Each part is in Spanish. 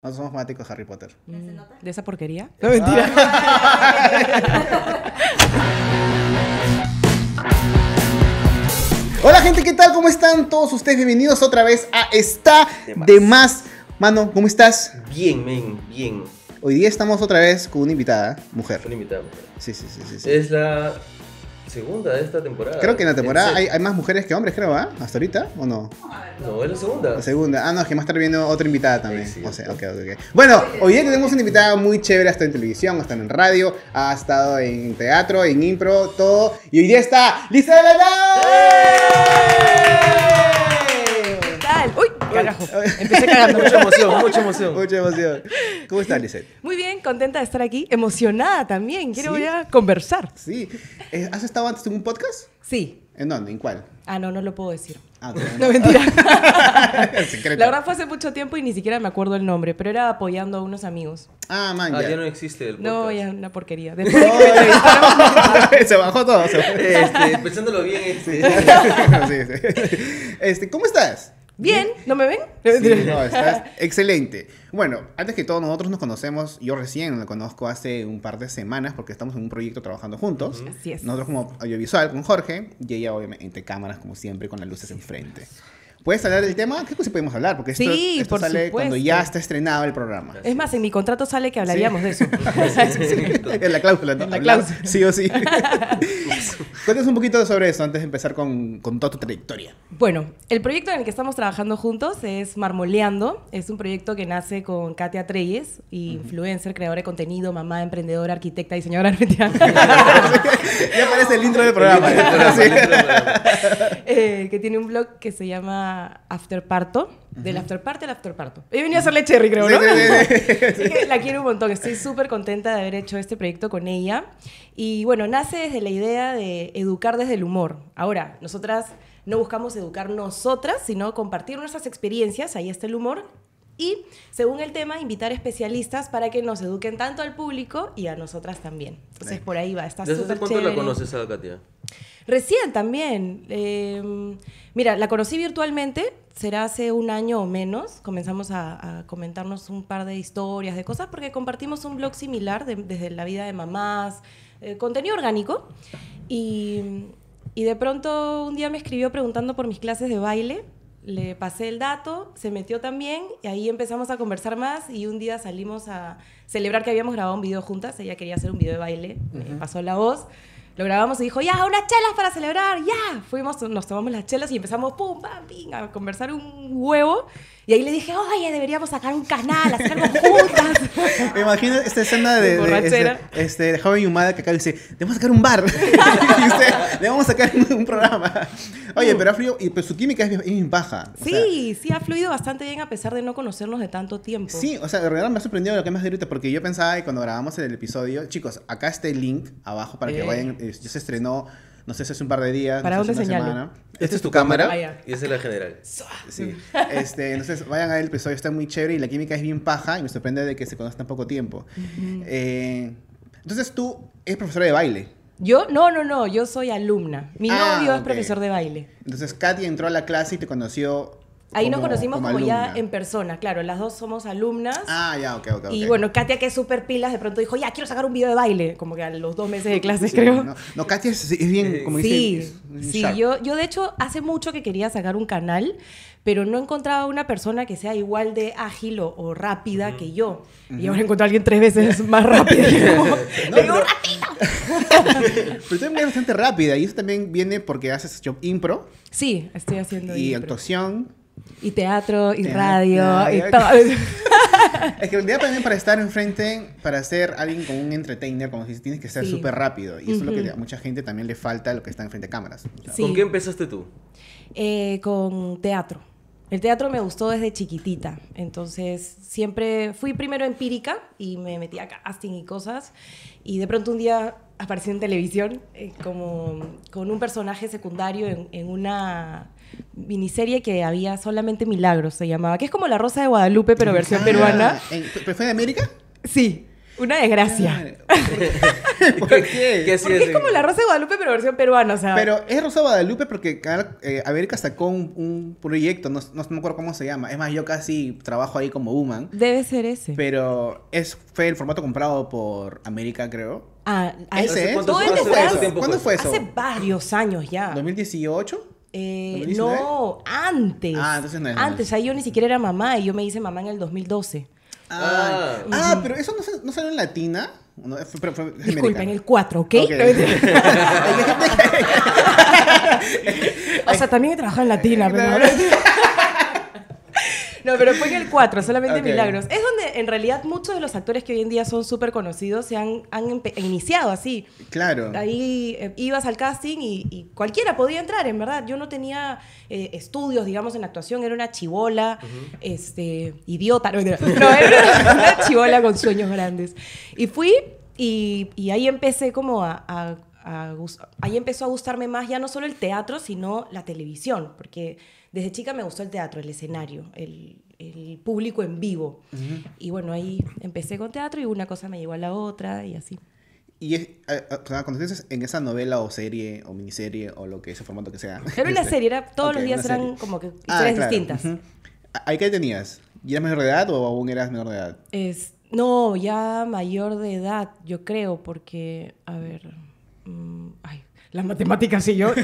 Nosotros somos fanáticos de Harry Potter. Mm, ¿De esa porquería? No, mentira. Hola gente, ¿qué tal? ¿Cómo están todos ustedes? Bienvenidos otra vez a Está De Más. de Más. Mano, ¿cómo estás? Bien, men, bien. Hoy día estamos otra vez con una invitada, mujer. Fue invitado. Sí, sí, sí, sí. sí. Es la segunda de esta temporada. Creo que en la temporada hay, más mujeres que hombres, creo, ¿ah? ¿Hasta ahorita? ¿O no? No, es la segunda. La segunda. Ah, no, es que más tarde viene otra invitada también. Sí, sí, o sea, sí. ok, ok, ok. Bueno, hoy día tenemos una invitada muy chévere, ha estado en televisión, ha estado en radio, ha estado en teatro, en impro, todo. Y hoy día está Lisa de la Nau. Carajo. Empecé cagando. Mucha emoción, mucha emoción. Mucha emoción. ¿Cómo estás, Lizeth? Muy bien, contenta de estar aquí. Emocionada también. Quiero ¿Sí? ya conversar. Sí. Eh, ¿Has estado antes en un podcast? Sí. ¿En dónde? ¿En cuál? Ah, no, no lo puedo decir. Ah, ok. No, mentira. La verdad fue hace mucho tiempo y ni siquiera me acuerdo el nombre, pero era apoyando a unos amigos. Ah, man, Ah, ya. ya no existe el podcast. No, ya una porquería. De No, se bajó todo. Este, pensándolo bien, este. Sí, sí. Este, ¿Cómo estás? Bien, ¿no me ven? Sí, no, estás excelente. Bueno, antes que todo, nosotros nos conocemos, yo recién la conozco hace un par de semanas porque estamos en un proyecto trabajando juntos. Así es. Nosotros como audiovisual con Jorge y ella obviamente entre cámaras como siempre con las luces enfrente. ¿Puedes hablar del tema? Que sí podemos hablar porque esto, Sí, esto por sale cuando ya está estrenado el programa. Es más, en mi contrato sale que hablaríamos de eso. En la cláusula, ¿no? En la Hablar cláusula. Sí o sí. Cuéntanos un poquito sobre eso antes de empezar con, con toda tu trayectoria. Bueno, el proyecto en el que estamos trabajando juntos es Marmoleando. Es un proyecto que nace con Katia Treyes, influencer, creadora de contenido, mamá, emprendedora, arquitecta, diseñadora. ya aparece el intro del programa. Sí. Eh, que tiene un blog que se llama Afterparto. Del afterparto al afterparto. He venido a hacerle cherry, creo, Sí, ¿no? sí, sí. Así que la quiero un montón. Estoy súper contenta de haber hecho este proyecto con ella. Y bueno, nace desde la idea de educar desde el humor. Ahora, nosotras no buscamos educar nosotras, sino compartir nuestras experiencias. Ahí está el humor. Y, según el tema, invitar especialistas para que nos eduquen tanto al público y a nosotras también. Entonces, Sí. por ahí va. Está ¿Desde hace súper cuánto la chévere. conoces a Katia? Recién también. Eh, mira, la conocí virtualmente, será hace un año o menos. Comenzamos a, a comentarnos un par de historias, de cosas, porque compartimos un blog similar de- desde la vida de mamás, eh, contenido orgánico. Y, y de pronto un día me escribió preguntando por mis clases de baile. Le pasé el dato, se metió también y ahí empezamos a conversar más y un día salimos a celebrar que habíamos grabado un video juntas. Ella quería hacer un video de baile, me pasó la voz. Lo grabamos y dijo, ya, unas chelas para celebrar, ya. Fuimos, nos tomamos las chelas y empezamos, pum, pam, pim, a conversar un huevo. Y ahí le dije, oye, deberíamos sacar un canal, hacer juntas. Me imagino esta escena de, De de, este, este, de joven Yumada que acá dice, debemos sacar un bar. y usted, a sacar un, un programa. Oye, pero ha fluido, y pues su química es, bien- baja. sea, sí, sí, ha fluido bastante bien a pesar de no conocernos de tanto tiempo. Sí, o sea, de verdad me ha sorprendido lo que has dicho ahorita, porque yo pensaba que cuando grabamos el episodio, chicos, acá está el link abajo para que Eh. vayan, eh, ya se estrenó, no sé si hace un par de días, ¿Para no sé dónde señalo? semana. Esta es tu cámara. Ah, ya. Y esa es la general. Sí. Este, entonces vayan a ver el episodio, está muy chévere y la química es bien paja y me sorprende de que se conozcan tan poco tiempo. Eh, entonces tú eres profesora de baile. Yo, no, no, no, yo soy alumna. Mi Ah, novio es profesor de baile. Entonces Katy entró a la clase y te conoció. Ahí nos conocimos como, ya en persona, claro, las dos somos alumnas. Ah, ya, ok, ok. Y bueno, Katia, que es súper pilas, de pronto dijo, ya, quiero sacar un video de baile, como que a los dos meses de clases, Sí, creo. No, no Katy es, es bien, como Sí, dice. es- es sí, yo, yo de hecho hace mucho que quería sacar un canal, pero no encontraba una persona que sea igual de ágil o, o rápida que yo. Y ahora encontré a alguien tres veces más rápido. Y como, No, le digo, pero- "Rápido". Pero tú también eres bastante rápida y eso también viene porque haces job impro Sí, estoy haciendo y impro. actuación. Y teatro, y Teatro, radio, y todo. Es que en realidad también para estar enfrente, para ser alguien con un entertainer, como si tienes que ser Sí. súper rápido. Y eso es lo que a mucha gente también le falta, lo que está enfrente de cámaras. O sea, Sí. ¿Con qué empezaste tú? Eh, con teatro. El teatro me gustó desde chiquitita, entonces siempre fui primero empírica y me metí a casting y cosas y de pronto un día aparecí en televisión eh, como con un personaje secundario en, en una miniserie que había solamente Milagros se llamaba, que es como La Rosa de Guadalupe pero versión Ah, peruana. ¿en- ¿Pero fue de América? Sí. Una desgracia. ¿Por ¿Qué- qué? Porque es como la Rosa de Guadalupe, pero versión peruana, o sea. Pero es Rosa Guadalupe porque eh, América sacó un, un proyecto, no, no me acuerdo cómo se llama. Es más, yo casi trabajo ahí como woman. Debe ser ese. Pero es, fue el formato comprado por América, creo. ah, ¿Ese de tiempo ¿Cuándo fue eso? Hace varios años ya. ¿2018? Eh, 2019? no, antes. Ah, entonces no es Antes, ahí yo ni siquiera era mamá y yo me hice mamá en el 2012. Ah, Ah. ah, pero eso no, se- no salió en Latina. No, fue- fue- fue- es Disculpen, americano. el 4, ¿ok? Ok. o sea, también he trabajado en Latina, pero... No, pero fue en el 4, solamente. Milagros. Es donde en realidad muchos de los actores que hoy en día son súper conocidos se han, han iniciado así. Claro. Ahí eh, ibas al casting y, y cualquiera podía entrar, en verdad. Yo no tenía eh, estudios, digamos, en actuación. Era una chivola, este, idiota. No, era una, una chivola con sueños grandes. Y fui y, y ahí empecé como a... a- a ahí empezó a gustarme más ya no solo el teatro, sino la televisión, porque desde chica me gustó el teatro, el escenario, el, el público en vivo. Y bueno, ahí empecé con teatro y una cosa me llevó a la otra y así. Y es, cuando dices en esa novela o serie o miniserie o lo que ese formato que sea. Era una este, serie, era, todos ok, los días eran serie. como que Ah, historias claro, distintas. ujú. ¿Ahí qué tenías? ¿Ya eras menor de edad o aún eras menor de edad? Es, no, ya mayor de edad, yo creo, porque, a ver, mm, ay, las matemáticas y yo. ok,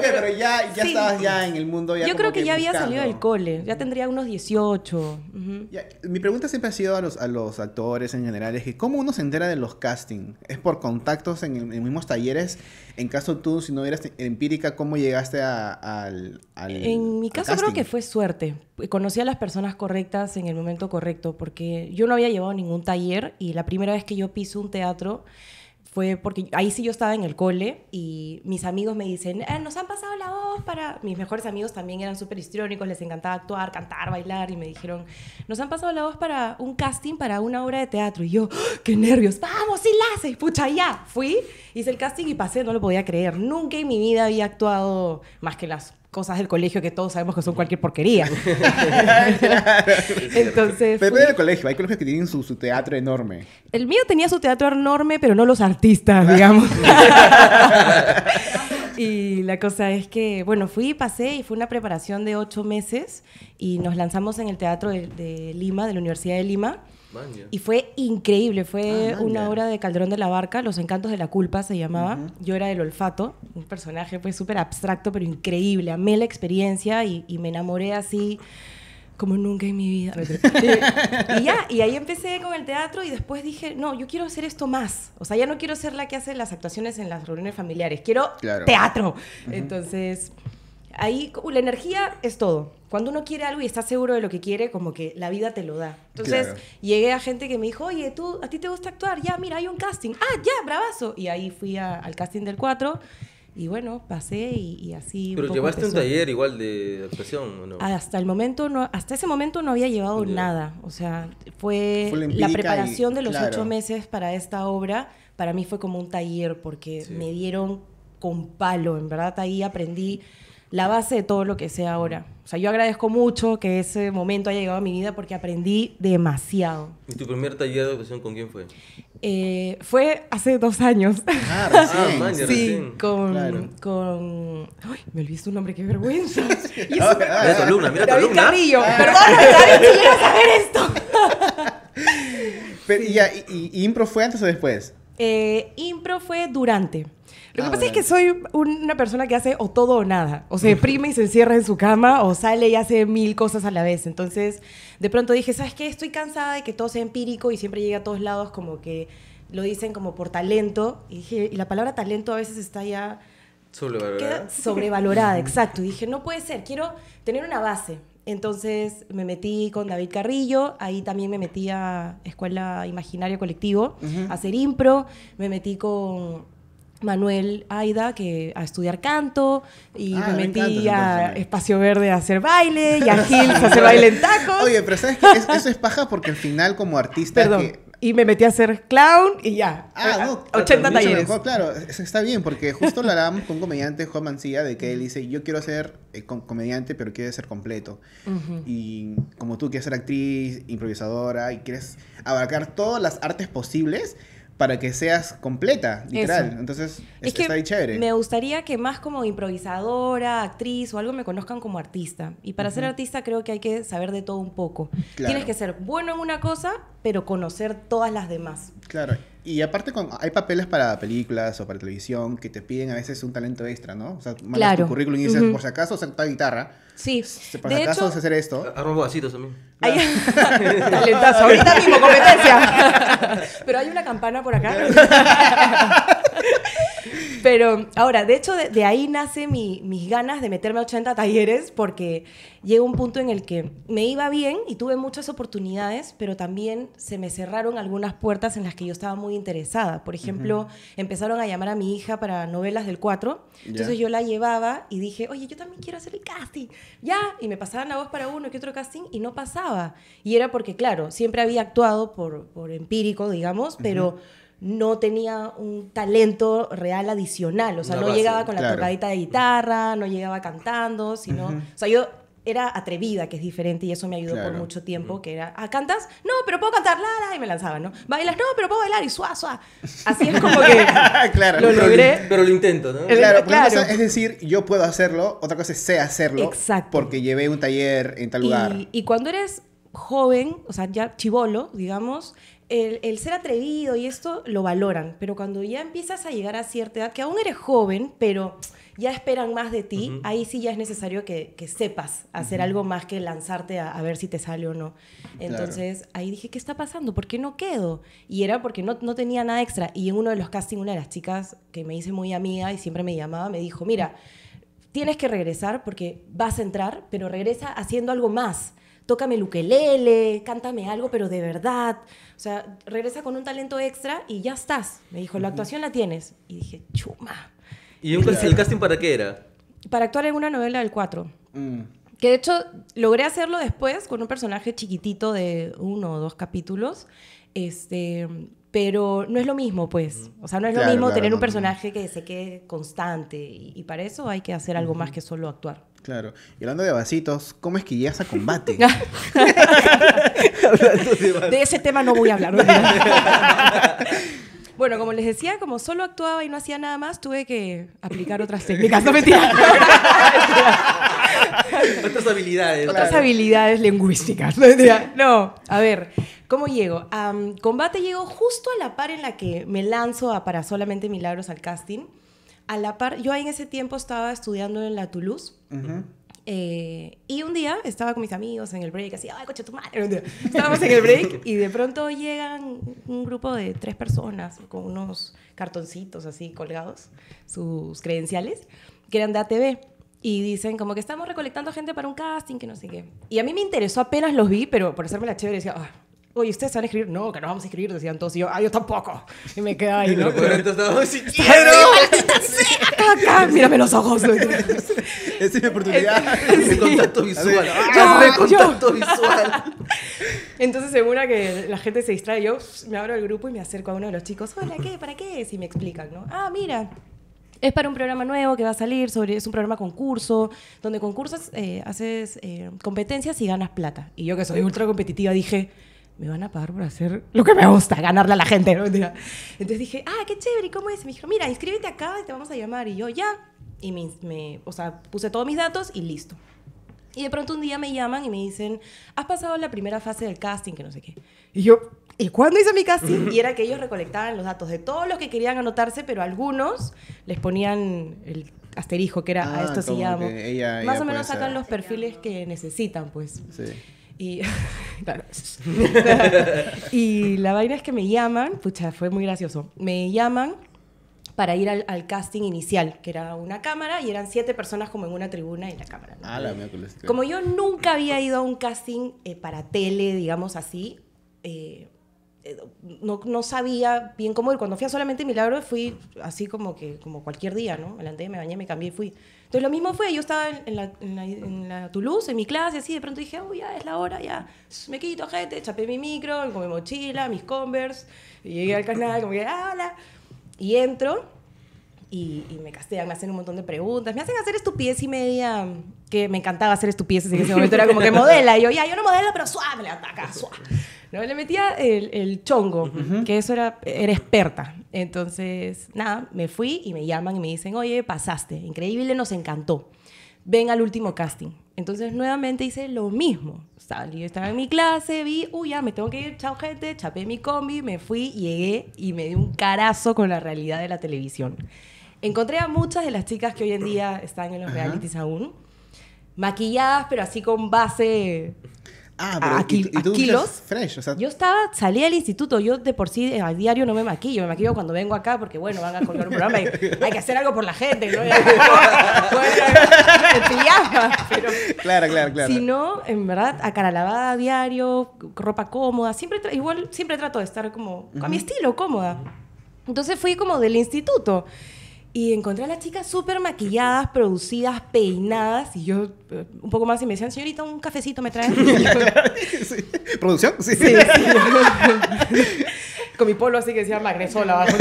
pero ya, ya Sí. estabas ya en el mundo. Ya yo creo que ya había buscando. salido del cole, ya tendría unos 18. ujú. Ya, mi pregunta siempre ha sido a los, a los actores en general, es que ¿cómo uno se entera de los castings? ¿Es por contactos en, en mismos talleres? En caso tú, si no eras empírica, ¿cómo llegaste a- al, al En mi caso creo que fue suerte. Conocí a las personas correctas en el momento correcto, porque yo no había llevado ningún taller y la primera vez que yo piso un teatro fue porque ahí sí yo estaba en el cole y mis amigos me dicen, "Eh, nos han pasado la voz para... Mis mejores amigos también eran súper histriónicos, les encantaba actuar, cantar, bailar y me dijeron, nos han pasado la voz para un casting para una obra de teatro. Y yo, ¡Ah! ¡qué nervios! ¡Vamos, sí la! Pucha, ya. Fui, hice el casting y pasé, no lo podía creer. Nunca en mi vida había actuado más que las cosas del colegio que todos sabemos que son cualquier porquería. Entonces, Pero fui- depende del colegio, hay colegios que tienen su, su teatro enorme. el mío tenía su teatro enorme, pero no los artistas, digamos. y la cosa es que, bueno, fui, pasé y fue una preparación de ocho meses y nos lanzamos en el teatro de, de Lima, de la Universidad de Lima. Maña. Y fue increíble, fue Ah, una obra de Calderón de la Barca, Los Encantos de la Culpa se llamaba. Yo era el olfato, un personaje pues súper abstracto, pero increíble. Amé la experiencia y, y me enamoré así como nunca en mi vida. y, y ya, y ahí empecé con el teatro y después dije, no, yo quiero hacer esto más. O sea, ya no quiero ser la que hace las actuaciones en las reuniones familiares, quiero Claro. teatro. Entonces, ahí la energía es todo. Cuando uno quiere algo y está seguro de lo que quiere, como que la vida te lo da. Entonces, Claro. llegué a gente que me dijo, oye, ¿tú, ¿a ti te gusta actuar? Ya, mira, hay un casting. Ah, ya, bravazo. Y ahí fui a- al casting del 4 y bueno, pasé y, y así. un Pero poco llevaste un taller igual de actuación, ¿o no? Hasta el momento no, hasta ese momento no había llevado Ya. nada. O sea, fue Fue la la, empírica y- preparación de los claro. ocho meses para esta obra. Para mí fue como un taller porque Sí. me dieron con palo. En verdad ahí aprendí la base de todo lo que sé ahora. O sea, yo agradezco mucho que ese momento haya llegado a mi vida porque aprendí demasiado. ¿Y tu primer taller de actuación con quién fue? Eh, fue hace dos años. Ah, Ah, recién. man, ya Sí, recién. con, Claro. con... Ay, me olvidé su nombre, qué vergüenza. Y eso Ah, ah, Mira tu alumna, mira tu David alumna. Carrillo. Perdóname, David, si llegas a ver esto. Pero, y, ya, y- y impro fue antes o después? Eh, impro fue durante. Lo que Ah, pasa es que soy una persona que hace o todo o nada. O se deprime y se encierra en su cama, o sale y hace mil cosas a la vez. Entonces, de pronto dije, ¿sabes qué? Estoy cansada de que todo sea empírico y siempre llegue a todos lados como que lo dicen como por talento. Y dije, y la palabra talento a veces está ya Sobrevalorada. queda sobrevalorada, exacto. Y dije, no puede ser, quiero tener una base. Entonces me metí con David Carrillo, ahí también me metí a Escuela Imaginario Colectivo, a hacer impro, me metí con Manuel Aida que, a estudiar canto, y Ah, me me metí encanta a. Espacio Verde a hacer baile, y a Gils a hacer baile en tacos. Oye, pero ¿sabes qué? Es- eso es paja porque al final como artista... Perdón. que- Y me metí a hacer clown y ya. Ah, Eh, no, 80 mucho talleres. mejor, claro, eso está bien, porque justo lo hablábamos con un comediante, Juan Mancilla, de que él dice, yo quiero ser eh, com- comediante, pero quiero ser completo. Y como tú quieres ser actriz, improvisadora, y quieres abarcar todas las artes posibles para que seas completa, literal. Eso. Entonces, Es es- que está ahí chévere. me gustaría que más como improvisadora, actriz o algo me conozcan como artista. Y para ser artista creo que hay que saber de todo un poco. Claro. Tienes que ser bueno en una cosa, pero conocer todas las demás. Claro, y aparte con, hay papeles para películas o para televisión que te piden a veces un talento extra, ¿no? O sea, mandas Claro. tu currículum y dices, por si acaso, sé tocar guitarra, Sí, por de si acaso hecho, hacer esto. Arma vasitos también. hay... talentazo, ahorita mismo competencia. pero hay una campana por acá. Pero ahora, de hecho, de, de ahí nace mi- mis ganas de meterme a 80 talleres porque llega un punto en el que me iba bien y tuve muchas oportunidades, pero también se me cerraron algunas puertas en las que yo estaba muy interesada. Por ejemplo, empezaron a llamar a mi hija para novelas del 4, entonces yo la llevaba y dije, oye, yo también quiero hacer el casting, ya, y me pasaban la voz para uno que otro casting y no pasaba. Y era porque, claro, siempre había actuado por, por empírico, digamos, pero no tenía un talento real adicional, o sea, Una no base, llegaba con la claro. tocadita de guitarra, no llegaba cantando, sino, o sea, yo era atrevida, que es diferente, y eso me ayudó por mucho tiempo, que era, ah, ¿cantas? No, pero puedo cantar, la, la, y me lanzaban, ¿no? ¿Bailas? No, pero puedo bailar, y suá, suá. Así es como que claro. lo logré. Pero lo intento, ¿no? Claro, claro. cosa es decir, yo puedo hacerlo, otra cosa es sé hacerlo. Exacto. Porque llevé un taller en tal lugar. Y, y cuando eres joven, o sea, ya chivolo, digamos, el, el ser atrevido y esto lo valoran, pero cuando ya empiezas a llegar a cierta edad, que aún eres joven, pero ya esperan más de ti, ahí sí ya es necesario que, que sepas hacer algo más que lanzarte a, a ver si te sale o no. Entonces ahí dije, ¿qué está pasando? ¿Por qué no quedo? Y era porque no, no tenía nada extra. Y en uno de los castings, una de las chicas que me hice muy amiga y siempre me llamaba, me dijo, mira, tienes que regresar porque vas a entrar, pero regresa haciendo algo más. Tócame el ukelele, cántame algo, pero de verdad. O sea, regresa con un talento extra y ya estás. Me dijo, la actuación la tienes. Y dije, chuma. ¿Y un el casting para qué era? Para actuar en una novela del 4. Mm. Que de hecho logré hacerlo después con un personaje chiquitito de uno o dos capítulos. Este, pero no es lo mismo, pues. O sea, no es Claro, lo mismo claro, tener no, un no. personaje que se quede constante. Y, y para eso hay que hacer algo más que solo actuar. Claro. Y hablando de vasitos, ¿cómo es que llegas a combate? De ese tema no voy a hablar. bueno, como les decía, como solo actuaba y no hacía nada más, tuve que aplicar otras técnicas. No mentira. Otras habilidades. Otras habilidades lingüísticas. No, mentira. No, a ver, ¿cómo llego? Combate llego justo a la par en la que me lanzo a para solamente milagros al casting. A la par, yo ahí en ese tiempo estaba estudiando en la Toulouse. Ujú. Eh, y un día estaba con mis amigos en el break, así, ¡ay, coche tu madre! Un día Estábamos en el break y de pronto llegan un grupo de tres personas con unos cartoncitos así colgados, sus credenciales, que eran de ATV. Y dicen como que estamos recolectando gente para un casting, que no sé qué. Y a mí me interesó apenas los vi, pero por hacerme la chévere decía, "Ah, oye, ¿ustedes van a escribir? No, que no vamos a escribir, decían todos. Y yo, ah, yo tampoco. Y me quedaba ahí, ¿no? Pero entonces si acá, acá, mírame los ojos. Esa es mi oportunidad. Hazme contacto visual. Hazme contacto visual. Entonces, según a que la gente se distrae, yo me abro el grupo y me acerco a uno de los chicos. Hola, ¿qué? ¿Para qué? es? Y me explican, ¿no? Ah, mira. Es para un programa nuevo que va a salir, sobre, es un programa concurso, donde concursos, eh, haces eh, competencias y ganas plata. Y yo que soy ultra competitiva dije, me van a pagar por hacer lo que me gusta, ganarle a la gente. ¿no? Entonces dije, ah, qué chévere, ¿y cómo es? Y me dijeron, mira, inscríbete acá y te vamos a llamar. Y yo, ya. Y me, me- o sea, puse todos mis datos y listo. Y de pronto un día me llaman y me dicen, has pasado la primera fase del casting, que no sé qué. Y yo, ¿y cuándo hice mi casting? Y era que ellos recolectaban los datos de todos los que querían anotarse, pero algunos les ponían el asterisco, que era, a Ah, esto sí llamo. ella- Más ella o menos sacan ser. los perfiles que necesitan, pues. Sí. Y, claro. y la vaina es que me llaman, pucha, fue muy gracioso. Me llaman para ir al, al casting inicial, que era una cámara y eran siete personas como en una tribuna y la cámara. ¿no? Ah, la. Como yo nunca había ido a un casting eh, para tele, digamos así, eh, no, no sabía bien cómo ir. Cuando fui a solamente Milagro fui así como que como cualquier día, ¿no? Me levanté, me bañé, me cambié y fui. Entonces lo mismo fue, yo estaba en, la, en, la, en la Toulouse, en mi clase, así, de pronto dije, oh, ya es la hora, ya, me quito, gente, chapé mi micro, con mi mochila, mis Converse, y llegué al canal, como que, hola, y entro, y, y me castean, me hacen un montón de preguntas, me hacen hacer estupidez y media, que me encantaba hacer estupideces en ese momento, era como que modela, y yo, ya, yo no modelo, pero suave, le ataca, suave. ¿No? Le metía el, el chongo, que eso era, era experta. Entonces, nada, me fui y me llaman y me dicen, oye, pasaste, increíble, nos encantó. Ven al último casting. Entonces, nuevamente hice lo mismo. Salí, estaba en mi clase, vi, uy, ya, me tengo que ir, chao gente, chapé mi combi, me fui, llegué y me di un carazo con la realidad de la televisión. Encontré a muchas de las chicas que hoy en día están en los realities aún, maquilladas, pero así con base Ah, pero a y, tú kilos. fresh, o sea, Yo estaba, salí del instituto, yo de por sí eh, a diario no me maquillo, me maquillo cuando vengo acá porque bueno, van a colgar un programa y hay que hacer algo por la gente, ¿no? Pijama, pero claro, claro, claro. si no, en verdad, a cara lavada a diario, ropa cómoda, siempre igual siempre trato de estar como a mi estilo, cómoda. Entonces fui como del instituto y encontré a las chicas súper maquilladas, producidas, peinadas y yo eh, un poco más y me decían, señorita, un cafecito me traen. Sí. ¿Producción? Sí. Sí, sí. Con mi polo así que decía Magnesola abajo.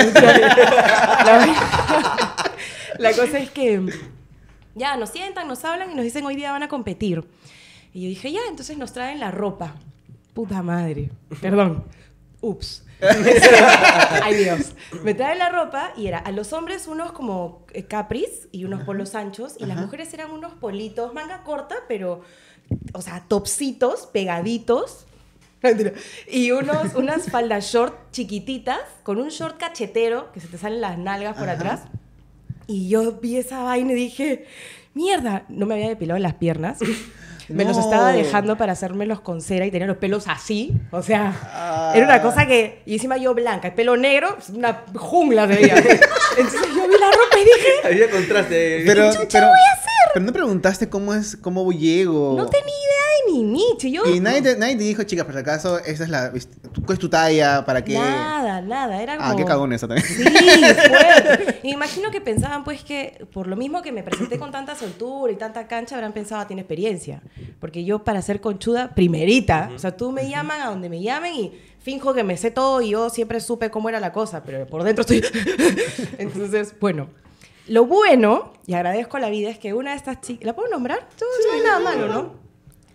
La, la cosa es que ya nos sientan, nos hablan y nos dicen hoy día van a competir. Y yo dije, ya, entonces nos traen la ropa. Puta madre. Perdón. Ups. Ay Dios. Me traen la ropa y era a los hombres unos como eh, capris y unos polos anchos y las mujeres eran unos politos, manga corta, pero, o sea, topsitos, pegaditos. Y unos, unas faldas short chiquititas con un short cachetero que se te salen las nalgas por Ajá. atrás. Y yo vi esa vaina y dije, mierda, no me había depilado las piernas. Me los estaba dejando para hacérmelos con cera y tenía los pelos así. O sea, Ah. era una cosa que... Y encima yo blanca, el pelo negro, una jungla se veía. Entonces yo vi la ropa y dije, Había contraste. Pero, chucha pero, voy a hacer? pero no preguntaste cómo es, cómo llego. no tenía idea de mi nicho. Yo, Y nadie te, nadie te dijo, chicas, por si acaso, esa es la. ¿Cuál es tu talla? ¿Para qué? Nada, nada. Era como... Ah, qué cagón eso también. Sí, fuerte. Y me imagino que pensaban, pues, que por lo mismo que me presenté con tanta soltura y tanta cancha, habrán pensado, "Ah, tiene experiencia. Porque yo, para ser conchuda, primerita, o sea, tú me llaman a donde me llamen y finjo que me sé todo y yo siempre supe cómo era la cosa, pero por dentro estoy. Entonces, bueno. Lo bueno, y agradezco a la vida, es que una de estas chicas. ¿La puedo nombrar? No, no hay nada malo, ¿no?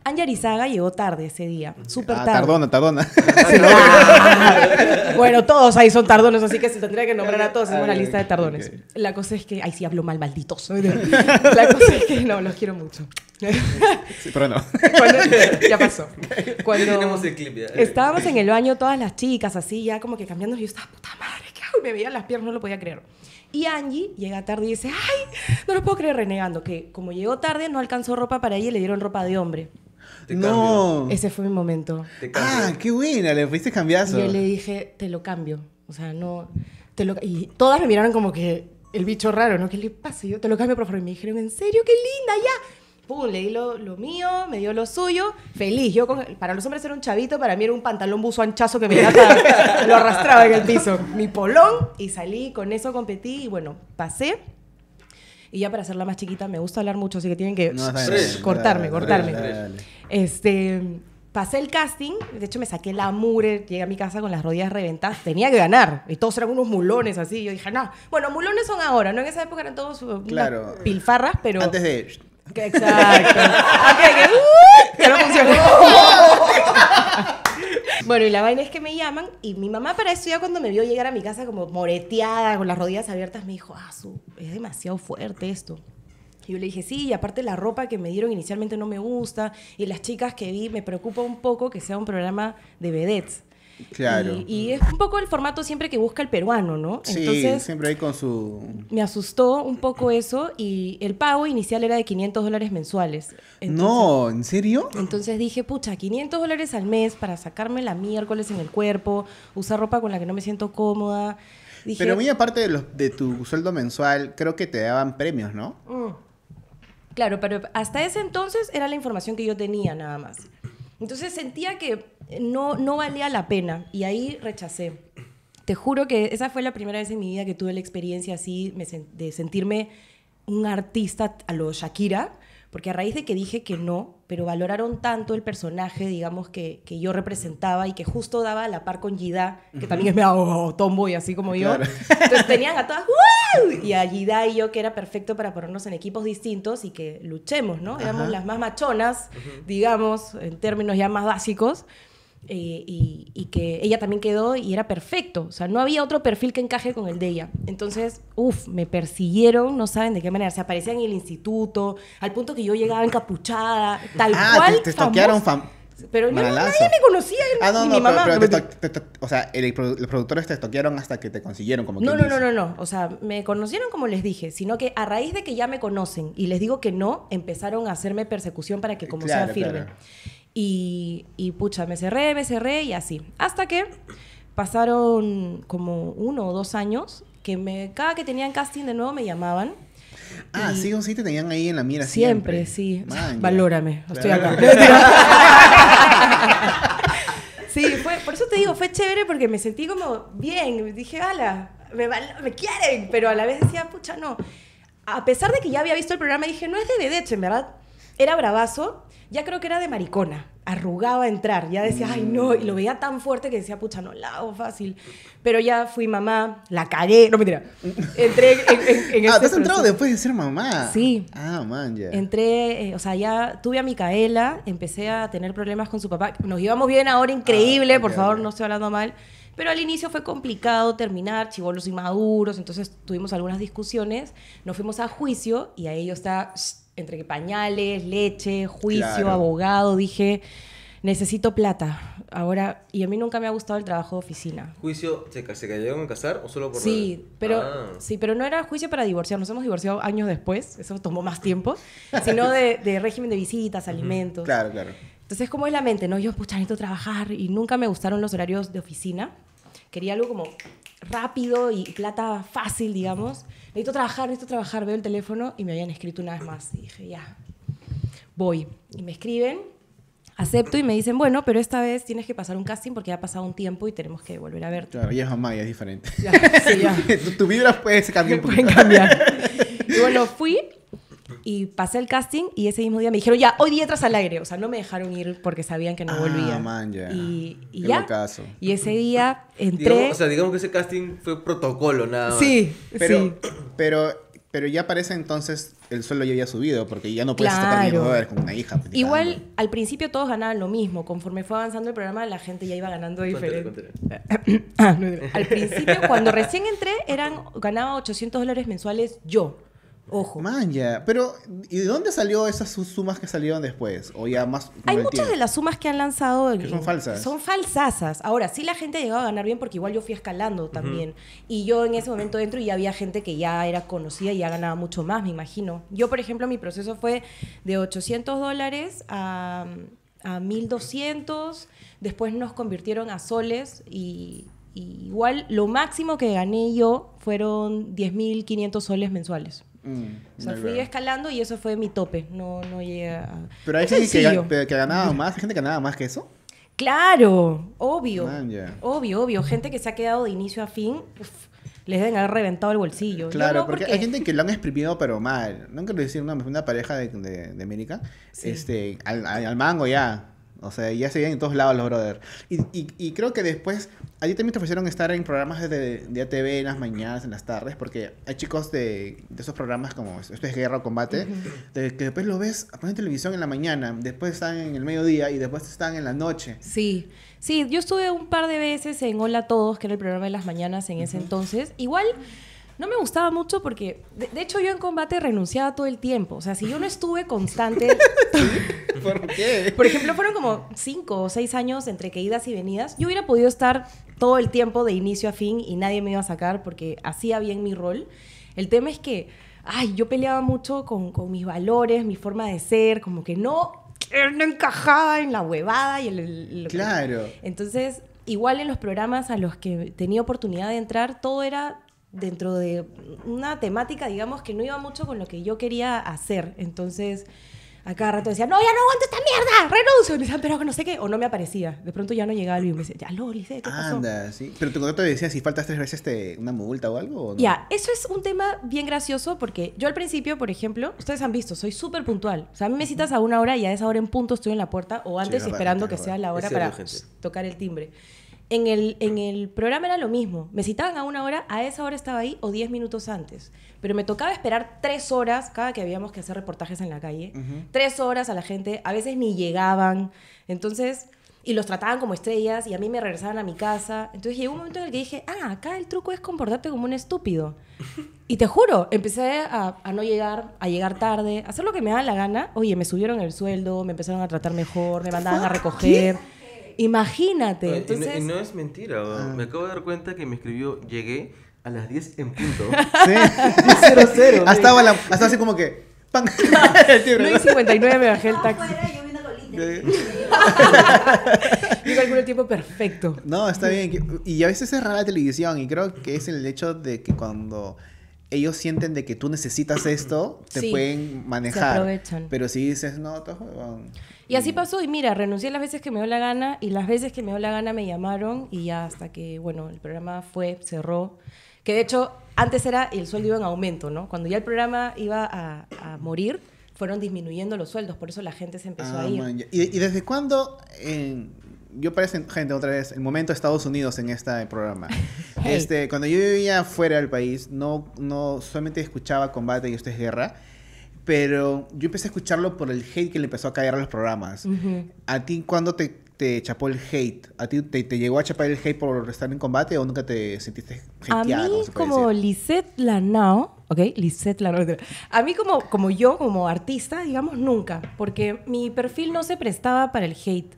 Anja Arizaga llegó tarde ese día, súper Ah, tarde. tardona, tardona. Sí, bueno, todos ahí son tardones, así que se tendría que nombrar a todos en una lista de tardones. La cosa es que, ay, sí hablo mal, malditos. La cosa es que no, los quiero mucho. Sí, pero no. Cuando- ya pasó. Cuando Tenemos el clip ya. estábamos en el baño todas las chicas, así ya como que cambiando, y yo estaba, puta madre, ¿qué hago? Y me veían las piernas, no lo podía creer. Y Angie llega tarde y dice, ay, no lo puedo creer renegando, que como llegó tarde no alcanzó ropa para ella y le dieron ropa de hombre. Te no. Ese fue mi momento. Te. Ah, qué buena, le fuiste cambiazo. Y yo le dije, te lo cambio. O sea, no. Te lo... Y todas me miraron como que el bicho raro, ¿no? ¿Qué le pasa? Y yo te lo cambio, por favor. Y me dijeron, ¿en serio? ¡Qué linda! ¡Ya! Pum, le di lo, lo mío, me dio lo suyo. Feliz. Yo, con- para los hombres era un chavito, para mí era un pantalón buzo anchazo que me hasta- lo arrastraba en el piso. Mi polón. Y salí, con eso competí. Y bueno, pasé. Y ya para hacerla más chiquita, me gusta hablar mucho, así que tienen que No, cortarme, dale, cortarme. dale. Este, pasé el casting, de hecho me saqué la mure, llegué a mi casa con las rodillas reventadas, tenía que ganar, y todos eran unos mulones así, yo dije, no, bueno, mulones son ahora, ¿no? En esa época eran todos uh, unas pilfarras, pero... Antes de. Exacto. Que, uh, que no funciona. bueno, y la vaina es que me llaman y mi mamá para eso ya cuando me vio llegar a mi casa como moreteada, con las rodillas abiertas, me dijo, ah, su, es demasiado fuerte esto. Y yo le dije, sí, y aparte la ropa que me dieron inicialmente no me gusta, y las chicas que vi, me preocupa un poco que sea un programa de vedettes. Claro. Y, y es un poco el formato siempre que busca el peruano, ¿no? Sí, Entonces, siempre hay con su. me asustó un poco eso y el pago inicial era de 500 dólares mensuales. Entonces- no, ¿en serio? Entonces dije, pucha, 500 dólares al mes para sacarme la miércoles en el cuerpo, usar ropa con la que no me siento cómoda. Dije, Pero muy aparte de, los, de tu sueldo mensual, creo que te daban premios, ¿no? "Mm". Claro, pero hasta ese entonces era la información que yo tenía nada más. Entonces sentía que no, no valía la pena y ahí rechacé. Te juro que esa fue la primera vez en mi vida que tuve la experiencia así de sentirme un artista a lo Shakira, porque a raíz de que dije que no, pero valoraron tanto el personaje, digamos, que, que yo representaba y que justo daba a la par con Gida, que también es medio oh, tomboy, así como yo. Entonces tenían a todas, ¡wow! Y a Gida y yo, que era perfecto para ponernos en equipos distintos y que luchemos, ¿no? Éramos Ajá. las más machonas, digamos, en términos ya más básicos. Eh, y, y que ella también quedó y era perfecto. O sea, no había otro perfil que encaje con el de ella. Entonces, uff, me persiguieron, no saben de qué manera. Se aparecían en el instituto, al punto que yo llegaba encapuchada, tal Ah, cual. te, te fam... Pero yo nadie me conocía. Ah, no, ni no, mi mamá. pero, No, pero te te o sea, el, los productores te toquearon hasta que te consiguieron, como No, no, no, no, no. O sea, me conocieron como les dije, sino que a raíz de que ya me conocen y les digo que no, empezaron a hacerme persecución para que como Claro, sea firme. claro. Y, y pucha, me cerré, me cerré y así. Hasta que pasaron como uno o dos años que me, cada que tenían casting de nuevo me llamaban. Ah, sí o sí te tenían ahí en la mira Siempre, siempre. sí. Man. Valórame, estoy acá. sí, fue, por eso te digo, fue chévere porque me sentí como bien. Dije, ala, me, me quieren, pero a la vez decía, pucha, no. A pesar de que ya había visto el programa, dije, no es de vedette, en verdad. Era bravazo, ya creo que era de maricona. Arrugaba a entrar, ya decía, ay no, y lo veía tan fuerte que decía, pucha, no la hago fácil. Pero ya fui mamá, la cagué, no mentira. Entré en, en, en Ah, este ¿te has entrado proceso. después de ser mamá? Sí. Ah, man, ya. Entré, eh, o sea, ya tuve a Micaela, empecé a tener problemas con su papá. Nos íbamos bien ahora, increíble, Ah, por ok, favor, ok. no estoy hablando mal. Pero al inicio fue complicado terminar, chivolos inmaduros, entonces tuvimos algunas discusiones. Nos fuimos a juicio y ahí yo estaba shh, entre pañales, leche, juicio, Claro. abogado. Dije, necesito plata. Ahora, y a mí nunca me ha gustado el trabajo de oficina. ¿Juicio se, se cayeron a casar o solo por Sí, pero, Ah. sí, pero no era juicio para divorciar. Nos hemos divorciado años después. Eso tomó más tiempo. sino de, de régimen de visitas, alimentos. Claro, claro. Entonces, ¿cómo es la mente? No, yo, pucha, necesito trabajar. Y nunca me gustaron los horarios de oficina. Quería algo como rápido y plata fácil, digamos. Necesito trabajar, necesito trabajar. Veo el teléfono y me habían escrito una vez más. Y dije, ya, voy. Y me escriben, acepto y me dicen, bueno, pero esta vez tienes que pasar un casting porque ya ha pasado un tiempo y tenemos que volver a verte. Claro, ella es mamá y es diferente. Ya, sí, ya. tu, tu vibra puede cambiar un pueden poquito. cambiar. Y bueno, fui y pasé el casting y ese mismo día me dijeron, ya, hoy día entras al aire. O sea, no me dejaron ir porque sabían que no Ah, volvía. man. Y, y Qué ya. locazo. Y ese día entré. Digamos, o sea, digamos que ese casting fue protocolo nada más. sí, Pero, sí. pero, pero ya parece entonces el suelo ya había subido, porque ya no puedes tocar Claro. mismos dólares con una hija. pues, Igual, al principio todos ganaban lo mismo. Conforme fue avanzando el programa, la gente ya iba ganando diferente. Ah, no. Al principio, cuando recién entré, eran, ganaba 800 dólares mensuales yo. Ojo. Man, ya. Pero, ¿y de dónde salió esas su- sumas que salieron después? O ya más. Hay muchas tiempo? de las sumas que han lanzado en- Que son falsas. Son falsasas. Ahora, sí la gente ha llegado a ganar bien porque igual yo fui escalando también. Y yo en ese momento dentro y había gente que ya era conocida y ya ganaba mucho más, me imagino. Yo, por ejemplo, mi proceso fue de 800 dólares a, a 1200. Después nos convirtieron a soles y, y igual lo máximo que gané yo fueron 10.500 soles mensuales. Mm, O sea, fui claro. escalando y eso fue mi tope. No, no llegué a... Pero hay gente que, que ganaba más, hay gente que ganaba más que eso. Claro, obvio. Man. Obvio, obvio. Gente que se ha quedado de inicio a fin, uf, les deben haber reventado el bolsillo. Claro, no, porque, hay gente que lo han exprimido, pero mal. No quiero decir una, una pareja de, de, de América, Sí. este, al, al- al mango ya. O sea, ya se veían en todos lados los brother. Y, y, y creo que después, a ti también te ofrecieron estar en programas de, de ATV en las mañanas, en las tardes, porque hay chicos de, de esos programas como Esto es Guerra o Combate, de que después lo ves ponen televisión en la mañana, después están en el mediodía y después están en la noche. Sí, sí, yo estuve un par de veces en Hola a Todos, que era el programa de las mañanas en ese entonces. Igual no me gustaba mucho porque, de, de hecho, yo en combate renunciaba todo el tiempo. O sea, si yo no estuve constante, ¿Por qué? por ejemplo, fueron como cinco o seis años entre que idas y venidas, yo hubiera podido estar todo el tiempo de inicio a fin y nadie me iba a sacar porque hacía bien mi rol. El tema es que, ay, yo peleaba mucho con, con mis valores, mi forma de ser, como que no, no encajaba en la huevada y el- que- Claro. entonces, igual en los programas a los que tenía oportunidad de entrar, todo era dentro de una temática, digamos, que no iba mucho con lo que yo quería hacer. Entonces, a cada rato decía, no, ya no aguanto esta mierda, renuncio. Y me decían, pero no sé qué, o no me aparecía. De pronto ya no llegaba Luis y me decía, ya, lo, Lice, ¿qué pasó? Anda, sí. Pero tu contrato decía si faltas tres veces te, una multa o algo. ¿o no? Ya, eso es un tema bien gracioso porque yo al principio, por ejemplo, ustedes han visto, soy súper puntual. O sea, a mí me citas a una hora y a esa hora en punto estoy en la puerta o antes verdad, esperando sí, que sea la hora para tocar el timbre. En el, en el programa era lo mismo. Me citaban a una hora, a esa hora estaba ahí o 10 minutos antes. Pero me tocaba esperar tres horas cada que habíamos que hacer reportajes en la calle. Tres horas a la gente, a veces ni llegaban. Entonces, y los trataban como estrellas y a mí me regresaban a mi casa. Entonces llegó un momento en el que dije, ah, acá el truco es comportarte como un estúpido. Y te juro, empecé a, a no llegar, a llegar tarde, a hacer lo que me daba la gana. Oye, me subieron el sueldo, me empezaron a tratar mejor, me mandaban a recoger. Imagínate. Oye, y no- Entonces, y, no, es mentira, weón. me acabo de dar cuenta que me escribió, llegué a las 10 en punto. Sí. 10.00, hasta, estaba la- hasta así como que. timbre, 9 y 59 me bajé el taxi. Yo calculo el tiempo perfecto. No, está bien. Y a veces es rara la televisión y creo que es el hecho de que cuando ellos sienten de que tú necesitas esto, te Sí, pueden manejar. aprovechan. Pero si dices, no, estás huevón. Y así pasó, y mira, renuncié las veces que me dio la gana, y las veces que me dio la gana me llamaron, y ya hasta que, bueno, el programa fue, cerró. Que de hecho, antes era el sueldo iba en aumento, ¿no? Cuando ya el programa iba a, a morir, fueron disminuyendo los sueldos, por eso la gente se empezó Ah, a ir. man. ¿Y, y desde cuándo? en- yo parece, gente, otra vez, el momento de Estados Unidos en este programa. Hey. Este, cuando yo vivía fuera del país, no, no solamente escuchaba combate y esto es guerra, pero yo empecé a escucharlo por el hate que le empezó a caer a los programas. Ujú. ¿A ti cuándo te, te chapó el hate? ¿A ti te, te llegó a chapar el hate por estar en combate o nunca te sentiste A hateada? mí, como? Lisette Lanao, ¿ok? Lisette Lanao. A mí, como, como yo, como artista, digamos, nunca. Porque mi perfil no se prestaba para el hate.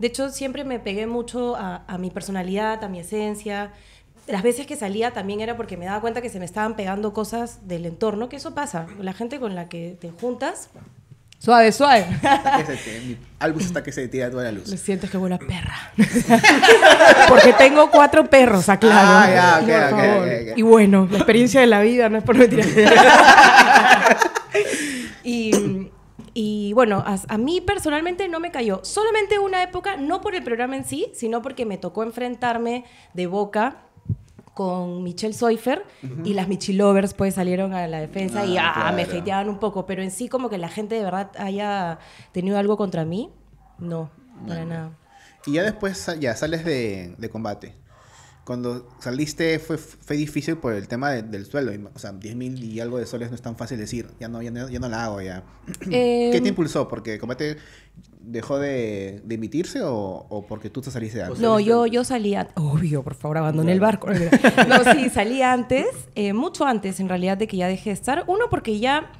De hecho, siempre me pegué mucho a, a mi personalidad, a mi esencia. Las veces que salía también era porque me daba cuenta que se me estaban pegando cosas del entorno, que eso pasa. La gente con la que te juntas, suave, suave. Hasta que se te- mi álbum está que se tira toda la luz. Lo sientes que buena perra. Porque tengo cuatro perros, aclaro. Ah, ya, ok, Por ok, favor. ok, ok. Y bueno, la experiencia de la vida no es por mentira. y, y bueno, a, a mí personalmente no me cayó. Solamente una época, no por el programa en sí, sino porque me tocó enfrentarme de boca con Michelle Soifer y las Michilovers pues salieron a la defensa y Ah, ah, me hateaban un poco, pero en sí como que la gente de verdad haya tenido algo contra mí, no, para nada. Y ya después ya sales de, de combate. Cuando saliste fue, fue difícil por el tema de- del sueldo. O sea, 10 mil y algo de soles no es tan fácil decir. Ya no, ya no, ya no la hago ya. ¿Qué te impulsó? ¿Porque combate dejó de, de emitirse o, o porque tú te saliste de antes? No, yo, antes. yo salía, obvio, por favor, abandoné el barco. No, sí, salí antes, eh, mucho antes en realidad de que ya dejé de estar. Uno, porque ya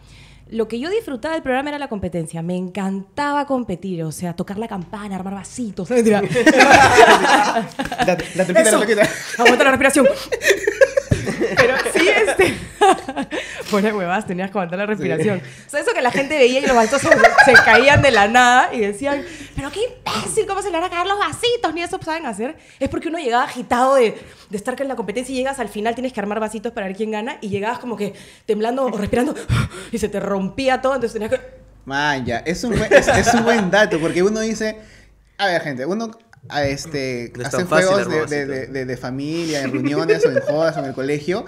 lo que yo disfrutaba del programa era la competencia. Me encantaba competir, o sea, tocar la campana, armar vasitos. La, la. Aguanta la respiración. Sí, este. Fuera de huevadas, tenías que aguantar la respiración. O sea, eso que la gente veía y los vasitos se, caían de la nada y decían, pero qué imbécil, ¿cómo se le van a caer los vasitos? Ni eso saben hacer. Es porque uno llegaba agitado de, de estar en la competencia y llegas al final, tienes que armar vasitos para ver quién gana y llegabas como que temblando o respirando y se te rompía todo, entonces tenías que. Man, ya, es un, buen, es, es un buen dato, porque uno dice, a ver, gente, uno a este, No es hace tan fácil juegos de, de, de- de- de familia, en reuniones o en jodas o en el colegio.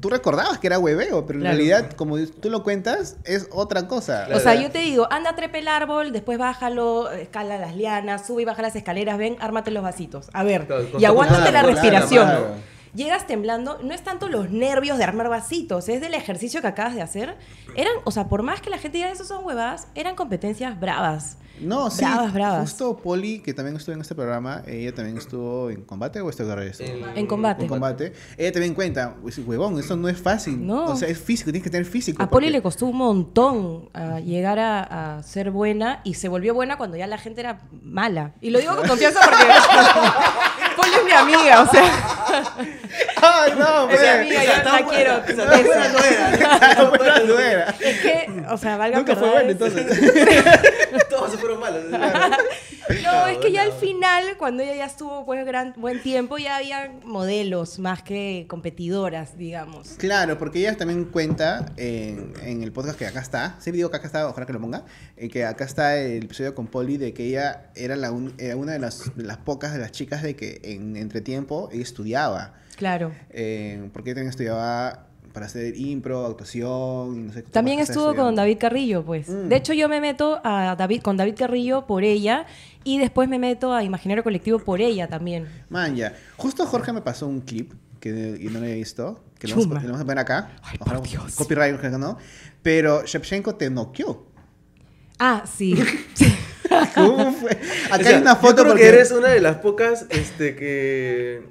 Tú recordabas que era hueveo, pero en Claro. realidad, como tú lo cuentas, es otra cosa. O sea, yo te digo, anda, trepe el árbol, después bájalo, escala las lianas, sube y baja las escaleras, ven, ármate los vasitos. A ver, Claro, y aguántate la claro, respiración. claro. Llegas temblando, no es tanto los nervios de armar vasitos, es del ejercicio que acabas de hacer. Eran, o sea, por más que la gente diga eso son huevadas, eran competencias bravas. No, sí. Bravas, bravas. Justo Poli, que también estuvo en este programa, ella también estuvo en combate o estuvo de esto? En- combate. En combate. Ella también cuenta, pues, huevón, eso no es fácil. No. O sea, es físico, tienes que tener físico. A Poli porque- le costó un montón ah, llegar a, a ser buena y se volvió buena cuando ya la gente era mala. Y lo digo con confianza porque Poli es mi amiga, o sea, ¡Ay, no! es mi amiga, yo la quiero. Esa tan buena no era. Tan buena no era. Es que, o sea, valga Nunca fue bueno, entonces. Todos se fueron malos. No, es que ya al final, cuando ella ya estuvo pues gran, buen tiempo, ya había modelos más que competidoras, digamos. Claro, porque ella también cuenta en, en el podcast que acá está, sí digo que acá está, ojalá que lo ponga, eh, que acá está el episodio con Polly de que ella era, la un- era una de las, las pocas de las chicas de que en entretiempo ella estudiaba. Claro. Eh, porque ella también estudiaba para hacer impro, actuación, no sé qué También estuvo con David Carrillo, pues. Mm. De hecho, yo me meto a David, con David Carrillo por ella y después me meto a Imaginario Colectivo por ella también. Man, ya. Justo Jorge me pasó un clip que y no lo había visto, que lo vamos, a- lo vamos a poner acá. Ay, por Dios. copyright, no. Pero Shevchenko te noqueó. Ah, sí. ¿Cómo fue? Acá O sea, hay una foto Yo creo porque que eres una de las pocas este, que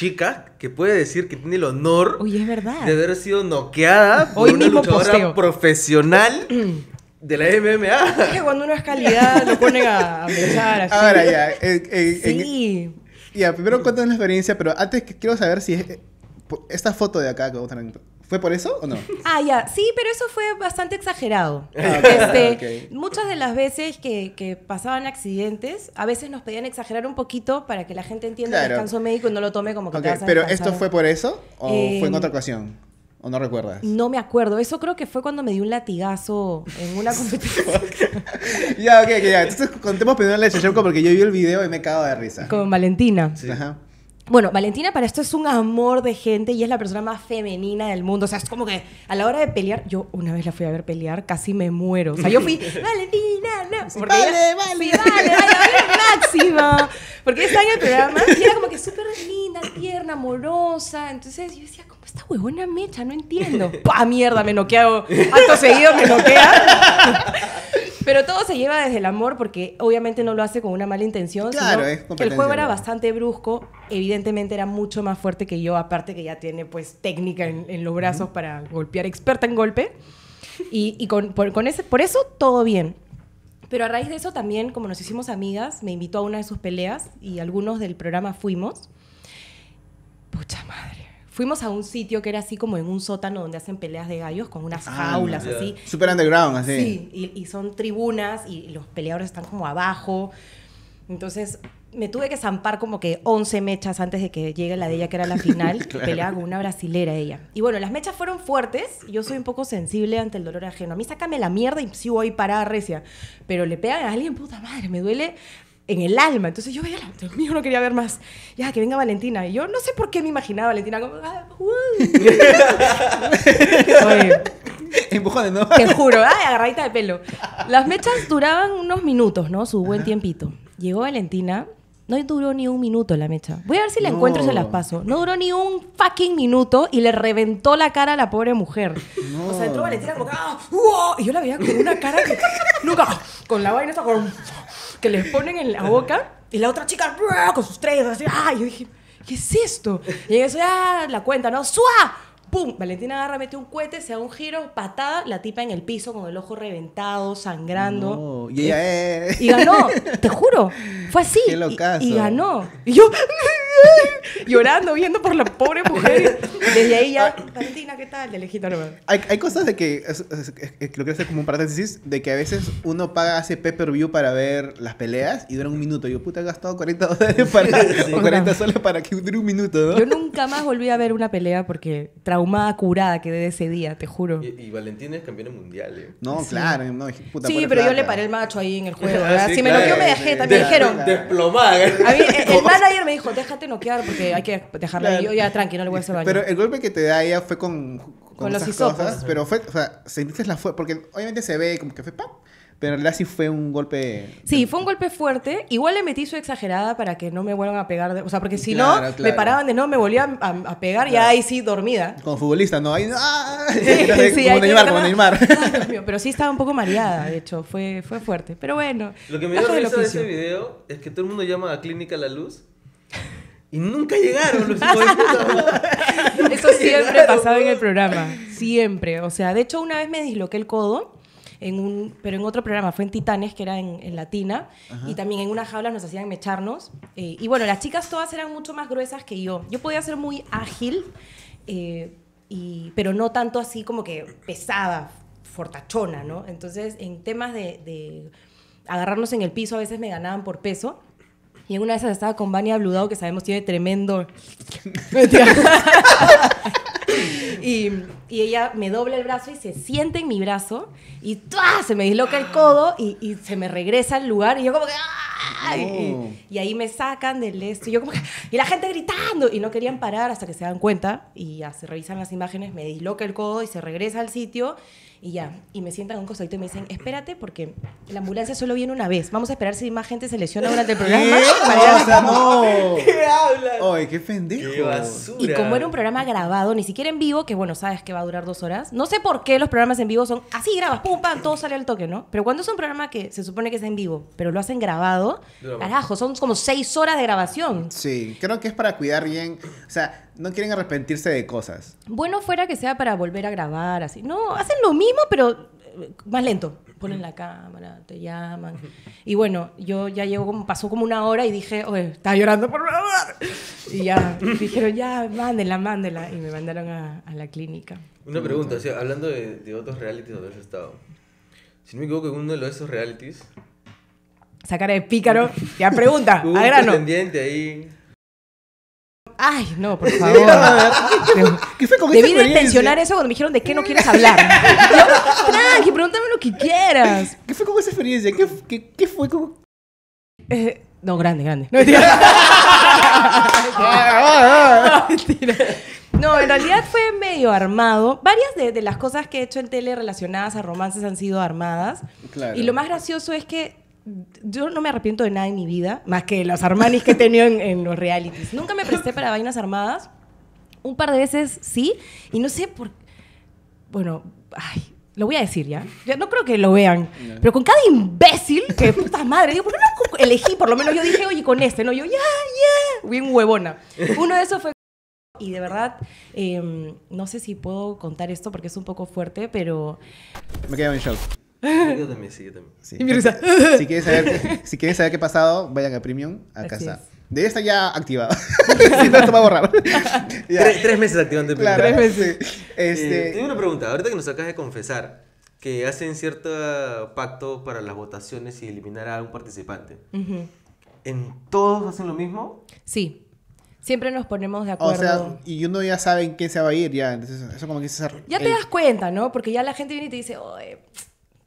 chicas que puede decir que tiene el honor Oye, es verdad. de haber sido noqueada por Hoy una mismo luchadora posteo. profesional de la Es MMA. que cuando uno es calidad lo ponen a, mechar así. Ahora ya, en- en- en- Sí. ya, primero cuéntanos la experiencia, pero antes que quiero saber si es- eh, po- esta foto de acá que vamos a tener, ¿fue por eso o no? Ah, ya, sí, pero eso fue bastante exagerado. Ah, Este, ok. Muchas de las veces que, que pasaban accidentes, a veces nos pedían exagerar un poquito para que la gente entienda el Claro. descanso médico y no lo tome como que Ok, te vas a pero descansar. ¿esto fue por eso o Eh, fue en otra ocasión? ¿O no recuerdas? No me acuerdo. Eso creo que fue cuando me dio un latigazo en una competición ya, ok, ok, ya. Entonces contemos primero la de porque yo vi el video y me cago de risa. con Valentina. Sí. Ajá. Bueno, Valentina para esto es un amor de gente y es la persona más femenina del mundo. O sea, es como que a la hora de pelear, yo una vez la fui a ver pelear, casi me muero. O sea, yo fui, Valentina, no. Porque vale, ella- vale. Sí, vale, vale, vale, máxima. Porque ella estaba en el programa y era como que súper linda, tierna, amorosa. Entonces yo decía, ¿cómo esta huevona mecha? No entiendo. ¡Pah, mierda! Me noqueo. Acto seguido me noquea. Pero todo se lleva desde el amor porque obviamente no lo hace con una mala intención. Claro, sino es que el juego era bastante brusco. Evidentemente era mucho más fuerte que yo, aparte que ya tiene pues técnica en, en los brazos para golpear, experta en golpe. Y, y con, por, con ese, por eso todo bien. Pero a raíz de eso también, como nos hicimos amigas, me invitó a una de sus peleas y algunos del programa fuimos. Pucha madre. Fuimos a un sitio que era así como en un sótano donde hacen peleas de gallos con unas Ah, jaulas así. Super underground, así. Sí, y, y son tribunas y los peleadores están como abajo. Entonces me tuve que zampar como que 11 mechas antes de que llegue la de ella, que era la final. y Peleaba con una brasilera ella. Y bueno, las mechas fueron fuertes. Yo soy un poco sensible ante el dolor ajeno. A mí sácame la mierda y sí voy parada recia. Pero le pegan a alguien, puta madre, me duele en el alma. Entonces yo veía, la- Dios mío, no quería ver más. Ya, que venga Valentina. Y yo no sé por qué me imaginaba a Valentina como... ah, uh. Oye, Empujones, ¿no? te juro, ay, agarradita de pelo. Las mechas duraban unos minutos, ¿no? Su buen tiempito. Llegó Valentina, no duró ni un minuto la mecha. Voy a ver si la No. encuentro y se las paso. No duró ni un fucking minuto y le reventó la cara a la pobre mujer. No. O sea, entró Valentina como que, ¡ah! ¡uah! Y yo la veía con una cara que nunca, con la vaina esa, con- que les ponen en la boca. Y la otra chica, con sus tres, así, ¡ah! Y yo dije, ¿qué es esto? Y en eso ya la cuenta, ¿no? ¡Sua! ¡Pum! Valentina agarra, mete un cohete, se da un giro, patada, la tipa en el piso con el ojo reventado, sangrando. No, Y ella, eh. Y ganó, te juro. Fue así. Qué Y- locazo. Y, ganó. Y yo llorando, viendo por la pobre mujer. Desde ahí ya, Valentina, ¿qué tal? De lejito nomás. Hay, hay cosas de que, es- es- es- es- creo que hacer como un paréntesis, de que a veces uno paga, hace pay-per-view para ver las peleas y duran un minuto. Yo, puta, he gastado 40 dólares para, o 40 soles para que dure un minuto, ¿no? Yo nunca más volví a ver una pelea porque traumada, curada quedé de ese día, te juro. Y, y Valentina es campeona mundial, ¿eh? No, claro, no, puta, Sí, pero yo le paré el macho ahí en el juego. Ah, ¿verdad? sí, si me claro. noqueó, me dejé. También Des- dijeron. Desplomada. A mí, el, el manager me dijo, déjate noquear porque hay que dejarla ahí. Yo ya, tranqui, no le voy a hacer daño. Pero el golpe que te da ella fue con, con, Con los hisopos. cosas, pero fue, o sea, sentiste la fue porque obviamente se ve como que fue ¡pam! Pero en realidad sí fue un golpe. Sí, fue un golpe fuerte. Igual le metí su exagerada para que no me vuelvan a pegar. de- o sea, porque si Claro, no, me paraban de no, me volvían a, a pegar y ahí sí dormida. Como futbolista, ¿no? Ahí, ¡ah! Sí, como Neymar, como meterla- Neymar. Pero sí estaba un poco mareada, de hecho, fue, fue fuerte. Pero bueno. Lo que me dio risa de ese video es que todo el mundo llama a Clínica La Luz y nunca llegaron los hijos de puta. Eso siempre pasaba en el programa, siempre. O sea, de hecho una vez me disloqué el codo, en un, pero en otro programa, fue en Titanes, que era en, en Latina, y también en unas jaulas nos hacían mecharnos. eh, y bueno, las chicas todas eran mucho más gruesas que yo. Yo podía ser muy ágil, eh, y, pero no tanto así como que pesada, fortachona, ¿no? Entonces, en temas de... de agarrarnos en el piso, a veces me ganaban por peso. Y en una de esas estaba con Vania Bludado, que sabemos tiene tremendo... y, y ella me dobla el brazo y se sienta en mi brazo y ¡tua! se me disloca el codo y, y se me regresa al lugar y yo como que... Y, y ahí me sacan del esto y yo como que... Y la gente gritando y no querían parar hasta que se dan cuenta y ya se revisan las imágenes, me disloca el codo y se regresa al sitio y ya. Y me sientan en un costadito y me dicen, espérate porque la ambulancia solo viene una vez. Vamos a esperar si más gente se lesiona durante el programa. ir a- O sea, no. ¿Qué hablas? Ay, qué pendejo. ¡Qué basura! Y como era un programa grabado, ni siquiera en vivo, que bueno, sabes que va a durar dos horas, no sé por qué los programas en vivo son así, grabas, pum, pam, todo sale al toque, ¿no? Pero cuando es un programa que se supone que es en vivo, pero lo hacen grabado, carajo, son como seis horas de grabación. Sí, creo que es para cuidar bien. O sea, no quieren arrepentirse de cosas. Bueno fuera que sea para volver a grabar, así. No, hacen lo mismo, pero eh, más lento. Ponen la cámara, te llaman. Y bueno, yo ya llego como, pasó como una hora y dije, oye, está llorando por favor. Y ya, dijeron, ya, mándela, mándela. Y me mandaron a, a la clínica. Una pregunta, o sea, hablando de, de otros realities donde has estado. Si no me equivoco, en uno de esos realities. Esa cara de pícaro. Ya, pregunta, a un grano. pretendiente ahí. Ay, no, por favor. ¿Qué fue con Debí de pensionar eso cuando me dijeron de qué no quieres hablar. Yo, tranqui, pregúntame lo que quieras. ¿Qué fue con esa experiencia? ¿Qué, qué, qué fue con.? Eh, no, grande, grande. No, mentira. No, mentira. No, en realidad fue medio armado. Varias de, de las cosas que he hecho en tele relacionadas a romances han sido armadas. Claro. Y lo más gracioso es que yo no me arrepiento de nada en mi vida, más que los Armanis que he tenido en, en los realities. Nunca me presté para vainas armadas. Un par de veces sí. Y no sé por... Bueno, ay, lo voy a decir ya. Ya no creo que lo vean. Pero con cada imbécil, que puta madre, digo, ¿por qué no elegí? Por lo menos yo dije, oye, con este, ¿no? Yo, ya, ya. Bien huevona. Uno de esos fue y de verdad, eh, no sé si puedo contar esto porque es un poco fuerte, pero Me quedo en shock. Yo también, sí, yo también. Sí. Y mi risa. Si quieren saber, si quieren saber qué ha pasado, vayan a Premium. Así está. es. Debe estar ya activado. si no, esto va a borrar. Tres, tres meses activando el Claro. sí. Eh, Este, tengo una pregunta. Ahorita que nos acabas de confesar que hacen cierto pacto para las votaciones y eliminar a un participante. Ujú. ¿En todos hacen lo mismo? sí, siempre nos ponemos de o acuerdo. sea, y uno ya sabe quién se va a ir, ya. Entonces, eso como que es hacer. ya te el- das cuenta, ¿no? Porque ya la gente viene y te dice, oye,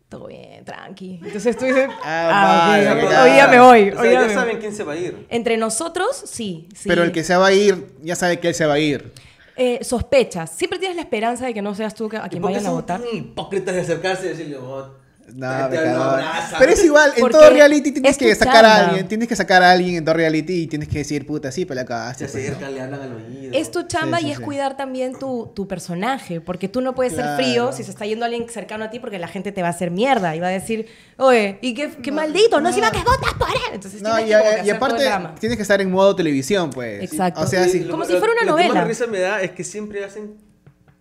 todo bien, tranqui. Entonces tú dices, Ah, ah, vale, hoy día me voy. O sea, ya me saben voy". quién se va a ir. Entre nosotros, sí, sí. Pero el que se va a ir, ya sabe que él se va a ir. Eh, sospechas. Siempre tienes la esperanza de que no seas tú a ¿Y quien vayan a votar. hipócritas de acercarse y decirle, oh, No, pecador. Pero es igual, en todo reality tienes que sacar a chamba. alguien, tienes que sacar a alguien en todo reality y tienes que decir, puta, sí, pero la Se cagaste. pues, ¿no? acercan, le hablan al oído. Es tu chamba Sí, sí, y es cuidar también tu, tu personaje, porque tú no puedes Claro. ser frío si se está yendo alguien cercano a ti, porque la gente te va a hacer mierda y va a decir, oye, y qué, qué maldito, no, no. si va que votas por él. Entonces No, tienes y, que y aparte tienes que estar en modo televisión, pues. Exacto. O sea, Y sí. lo- Como lo- si fuera una lo que novela. más risa me da es que siempre hacen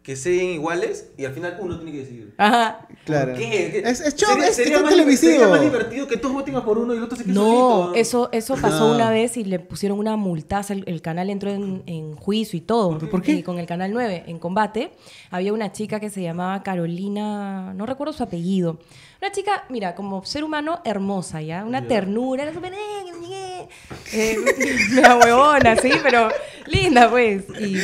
que sean iguales y al final uno tiene que decidir. Ajá. Claro. ¿Por qué? ¿Qué? Es, es show, Sería- es sería más- televisivo. Sería más divertido que todos voten por uno y el otro se quede No, solito. eso, eso pasó No. una vez y le pusieron una multaza. El, el canal entró en, en juicio y todo. ¿Por qué? Y con el canal 9, en combate, había una chica que se llamaba Carolina, no recuerdo su apellido. Una chica, mira, como ser humano hermosa, ¿ya? Una Ya. ternura, era súper, eh, eh, media huevona, sí, pero linda, pues. Y,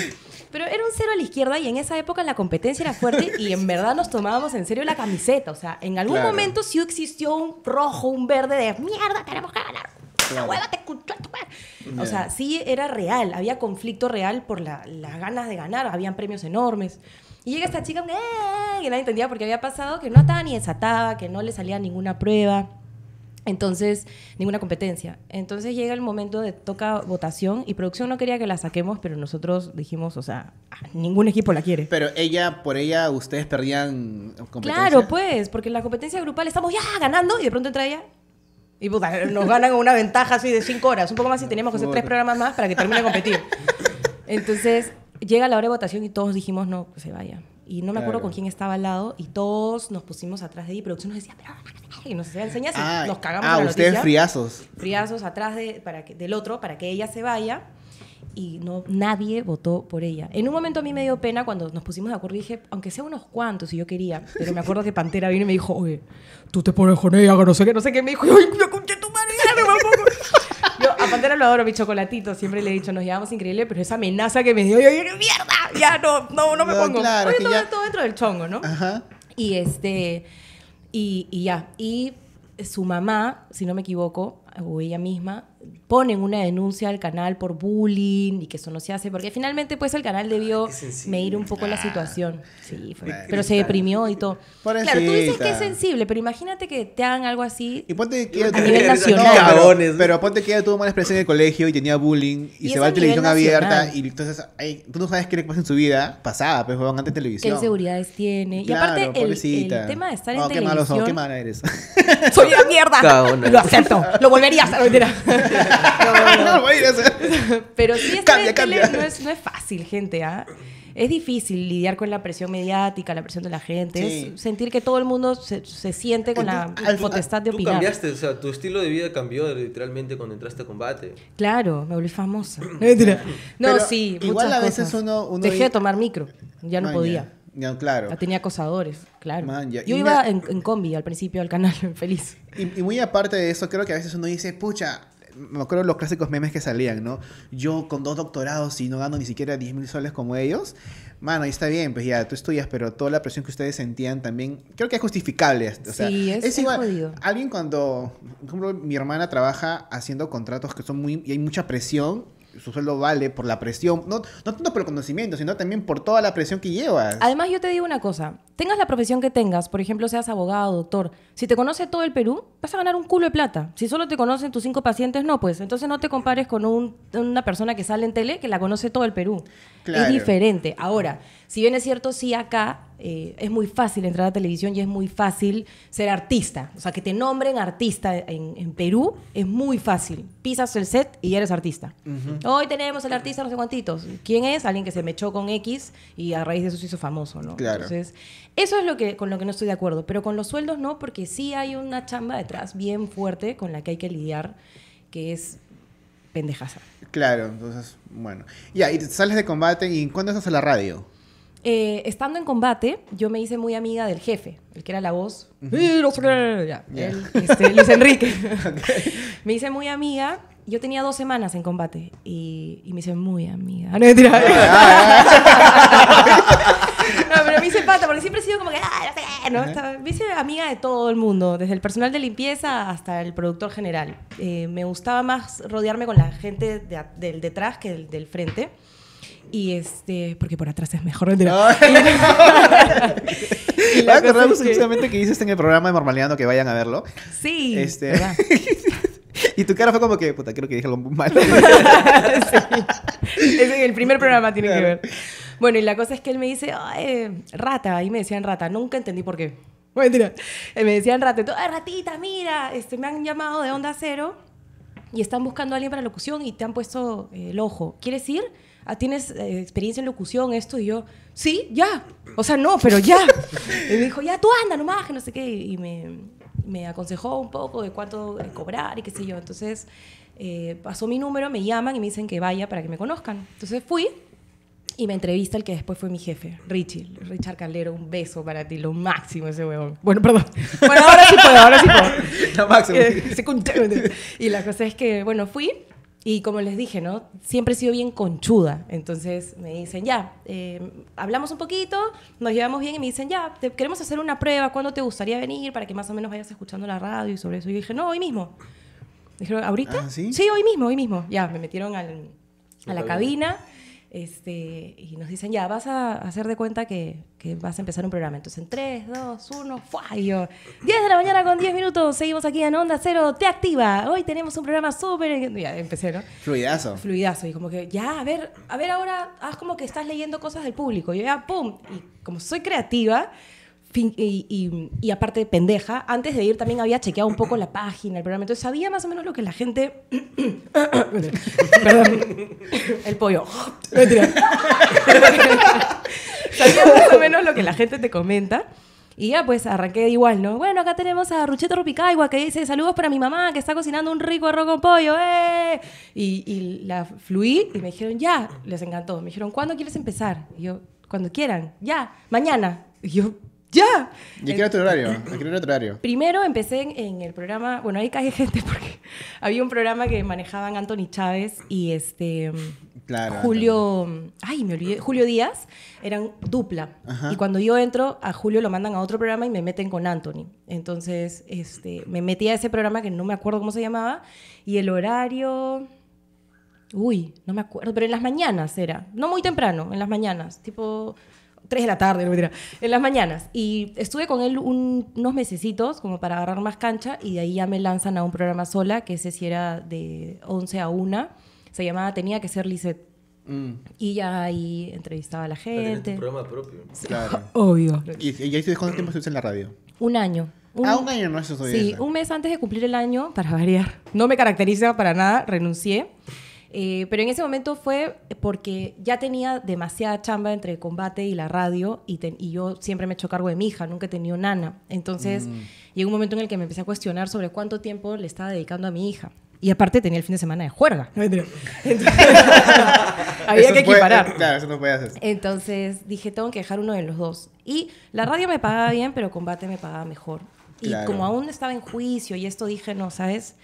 pero era un cero a la izquierda y en esa época la competencia era fuerte y en verdad nos tomábamos en serio la camiseta. O sea, en algún Claro. momento sí existió un rojo, un verde de mierda, tenemos que ganar. La Claro. hueva te escuchó tu madre". O sea, sí era real, había conflicto real por la- las ganas de ganar, habían premios enormes. Y llega esta chica "Eh", que nadie entendía porque había pasado, que no estaba ni desatada, que no le salía ninguna prueba. Entonces, ninguna competencia. Entonces llega el momento de toca votación y producción no quería que la saquemos, pero nosotros dijimos, o sea, ah, ningún equipo la quiere. Pero ella, por ella, ustedes perdían competencia. Claro, pues, porque en la competencia grupal estamos ya ganando y de pronto entra ella y puta, nos ganan una ventaja así de cinco horas, un poco más si teníamos que hacer tres programas más para que termine de competir. Entonces, llega la hora de votación y todos dijimos, no, que se vaya. Y no me acuerdo Claro. con quién estaba al lado y todos nos pusimos atrás de ella y producción nos decía, pero y nos enseña si Ah, nos cagamos ah, la ustedes noticia. friazos. friazos atrás de, para que, del otro para que ella se vaya y no nadie votó por ella. En un momento a mí me dio pena cuando nos pusimos de acuerdo y dije, aunque sea unos cuantos, si yo quería, pero me acuerdo que Pantera vino y me dijo, oye, tú te pones con ella, que no sé qué, no sé qué, me dijo, ay, me conché tu madre, ya no me pongo". Yo a Pantera lo adoro, mi chocolatito, siempre le he dicho, nos llevamos increíble, pero esa amenaza que me dio, yo dije, mierda, ya no, no, no me No, pongo. claro, Oye, todo, ya- todo dentro del chongo, ¿no? Ajá. Y este. Y, y ya. Y su mamá, si no me equivoco, o ella misma, ponen una denuncia al canal por bullying y que eso no se hace, porque finalmente pues el canal debió Qué medir un poco la situación. Sí, fue- Bueno. pero se deprimió y todo. Pobrecita. Claro, tú dices que es sensible, pero imagínate que te hagan algo así. Y ponte que A ella- nivel No, nacional. pero-. Pero, ponte que ella tuvo mala expresión en el colegio y tenía bullying y, Y se va a televisión abierta y entonces ay, tú no sabes qué le pasa en su vida pasada, pues juegan antes de ¿Qué televisión. inseguridades tiene? Y aparte, el, tema de estar en Oh, qué malos son, televisión. qué mala eres. ¡Soy una mierda! Lo acepto, lo volvería a hacer. No, voy a ir a hacer. Pero sí, Cambia, cambia. no es, no es fácil, gente. ¿ah? Es difícil lidiar con la presión mediática, la presión de la gente. Sí. Es sentir que todo el mundo se, se siente con la Entonces, al- potestad de Tú opinar. cambiaste, o sea, tu estilo de vida cambió literalmente cuando entraste a combate. Claro, me volví famosa. No, Pero sí. igual muchas a veces cosas. uno- uno Dejé de tomar micro. Ya no podía. Ya, Ya, claro. Ya tenía acosadores, claro. Man. Yo iba en combi al principio al canal, feliz. Y, y muy aparte de eso, creo que a veces uno dice, pucha, me acuerdo de los clásicos memes que salían, ¿no? Yo con dos doctorados y no gano ni siquiera 10 mil soles como ellos. Mano, y está bien, pues ya, tú estudias, pero toda la presión que ustedes sentían también, creo que es justificable. O sea, Sí, es- es igual, jodido. Alguien cuando, por ejemplo, mi hermana trabaja haciendo contratos que son muy, y hay mucha presión, su sueldo vale por la presión, no, no tanto por el conocimiento, sino también por toda la presión que llevas. Además, yo te digo una cosa. Tengas la profesión que tengas, por ejemplo, seas abogado, doctor, si te conoce todo el Perú, vas a ganar un culo de plata. Si solo te conocen tus cinco pacientes, no, pues. Entonces no te compares con un- una persona que sale en tele que la conoce todo el Perú. Claro. Es diferente. Ahora, si bien es cierto, sí acá eh, es muy fácil entrar a televisión y es muy fácil ser artista. O sea, que te nombren artista en, en Perú es muy fácil. Pisas el set y ya eres artista. Hoy tenemos el artista no sé cuántitos. ¿Quién es? Alguien que se mechó con X y a raíz de eso se hizo famoso, ¿no? Claro. Entonces, eso es lo que, con lo que no estoy de acuerdo. Pero con los sueldos no, porque sí hay una chamba detrás bien fuerte con la que hay que lidiar, que es pendejaza. Claro, entonces, bueno. Ya, y sales de combate y ¿cuándo estás a la radio? Eh, estando en combate, yo me hice muy amiga del jefe, el que era la voz. "Eh, no sé qué", ya, Ya. él, este, Luis Enrique. me hice muy amiga. Yo tenía dos semanas en combate y, y me hice muy amiga. No, mentira. No, pero me hice pata porque siempre he sido como que, no sé qué", ¿no? Me hice amiga de todo el mundo, desde el personal de limpieza hasta el productor general. Eh, me gustaba más rodearme con la gente de del detrás que del, del frente. Y este, porque por atrás es mejor. mentira. Y acordamos es que- que dices en el programa de Normaleando que vayan a verlo. Sí, Este- ¿verdad? y tu cara fue como que, puta, creo que dije algo muy mal. Sí. Es en el primer programa tiene que ver. Bueno, y la cosa es que él me dice, "Ay, rata, y me decían rata, nunca entendí por qué. Mentira. Eh, Me decían rata, "Ay, ratita, mira, este, me han llamado de Onda Cero y están buscando a alguien para locución y te han puesto eh, el ojo. ¿Quieres ir? Ah, ¿Tienes eh, experiencia en locución, esto? Y yo, sí, ya. O sea, no, pero ya. y me dijo, ya, tú anda nomás, que no sé qué. Y me, me aconsejó un poco de cuánto eh, cobrar y qué sé yo. Entonces, eh, pasó mi número, me llaman y me dicen que vaya para que me conozcan. Entonces fui y me entrevista el que después fue mi jefe, Richie. Richard Calero, un beso para ti, lo máximo ese huevón. Bueno, perdón. Bueno, ahora sí puedo, ahora sí puedo. La máxima. Eh, y la cosa es que, bueno, fui y como les dije, ¿no? Siempre he sido bien conchuda. Entonces me dicen, ya, eh, hablamos un poquito, nos llevamos bien y me dicen, ya, te- queremos hacer una prueba, ¿cuándo te gustaría venir para que más o menos vayas escuchando la radio y sobre eso? Y yo dije, no, hoy mismo. Dijeron, ¿ahorita? Ah, ¿sí? hoy mismo, hoy mismo. Ya, me metieron al- a la La cabina. Este, y nos dicen, ya, vas a hacer de cuenta que, que vas a empezar un programa. Entonces, en 3, 2, 1, ¡fua! Y yo, 10 de la mañana con 10 minutos, seguimos aquí en Onda Cero, te activa. Hoy tenemos un programa súper... Ya, empecé, ¿no? Fluidazo. Fluidazo. Y como que, ya, a ver, a ver ahora, haz como que estás leyendo cosas del público. Y yo ya, ¡pum! Y como soy creativa... Y, y- y aparte de pendeja, antes de ir también había chequeado un poco la página, el programa, entonces sabía más o menos lo que la gente... Perdón, el pollo. Mentira. sabía más o menos lo que la gente te comenta. Y ya pues arranqué igual, ¿no? Bueno, acá tenemos a Rucheto Rupicaigua que dice saludos para mi mamá que está cocinando un rico arroz con pollo, ¡eh! Y, y la fluí y me dijeron, ya, les encantó. Me dijeron, ¿cuándo quieres empezar? Y yo, cuando quieran, ya, mañana. Y yo, ya. ¿Y qué era tu horario? ¿A qué era tu horario? Primero empecé en, en el programa, bueno, ahí cae gente porque había un programa que manejaban Anthony Chávez y este Claro, Julio, ay, me olvidé, Julio Díaz, eran dupla. Ajá. Y cuando yo entro, a Julio lo mandan a otro programa y me meten con Anthony. Entonces, este, me metí a ese programa que no me acuerdo cómo se llamaba y el horario Uy, no me acuerdo, pero en las mañanas era, no muy temprano, en las mañanas, tipo 3 de la tarde, no mentira, en las mañanas. Y estuve con él un- unos mesecitos como para agarrar más cancha y de ahí ya me lanzan a un programa sola, que ese sí era de 11 a 1, se llamaba Tenía que ser Lisette. Mm, Y ya ahí entrevistaba a la gente. programa propio. claro. Obvio. ¿Y, y ahí tú cuánto tiempo estuviste en la radio? Un año. ah, un año no, eso todavía. Sí, un mes antes de cumplir el año, para variar. No me caracteriza para nada, renuncié. Eh, pero en ese momento fue porque ya tenía demasiada chamba entre combate y la radio y, te- y yo siempre me he hecho cargo de mi hija, nunca he tenido nana. Entonces llegó un momento en el que me empecé a cuestionar sobre cuánto tiempo le estaba dedicando a mi hija. Y aparte tenía el fin de semana de juerga. Entonces, había Eso que puede- equiparar. claro, eso no hacer. Entonces dije, tengo que dejar uno de los dos. Y la radio me pagaba bien, pero combate me pagaba mejor. Y Claro. como aún estaba en juicio y esto dije, no, ¿sabes?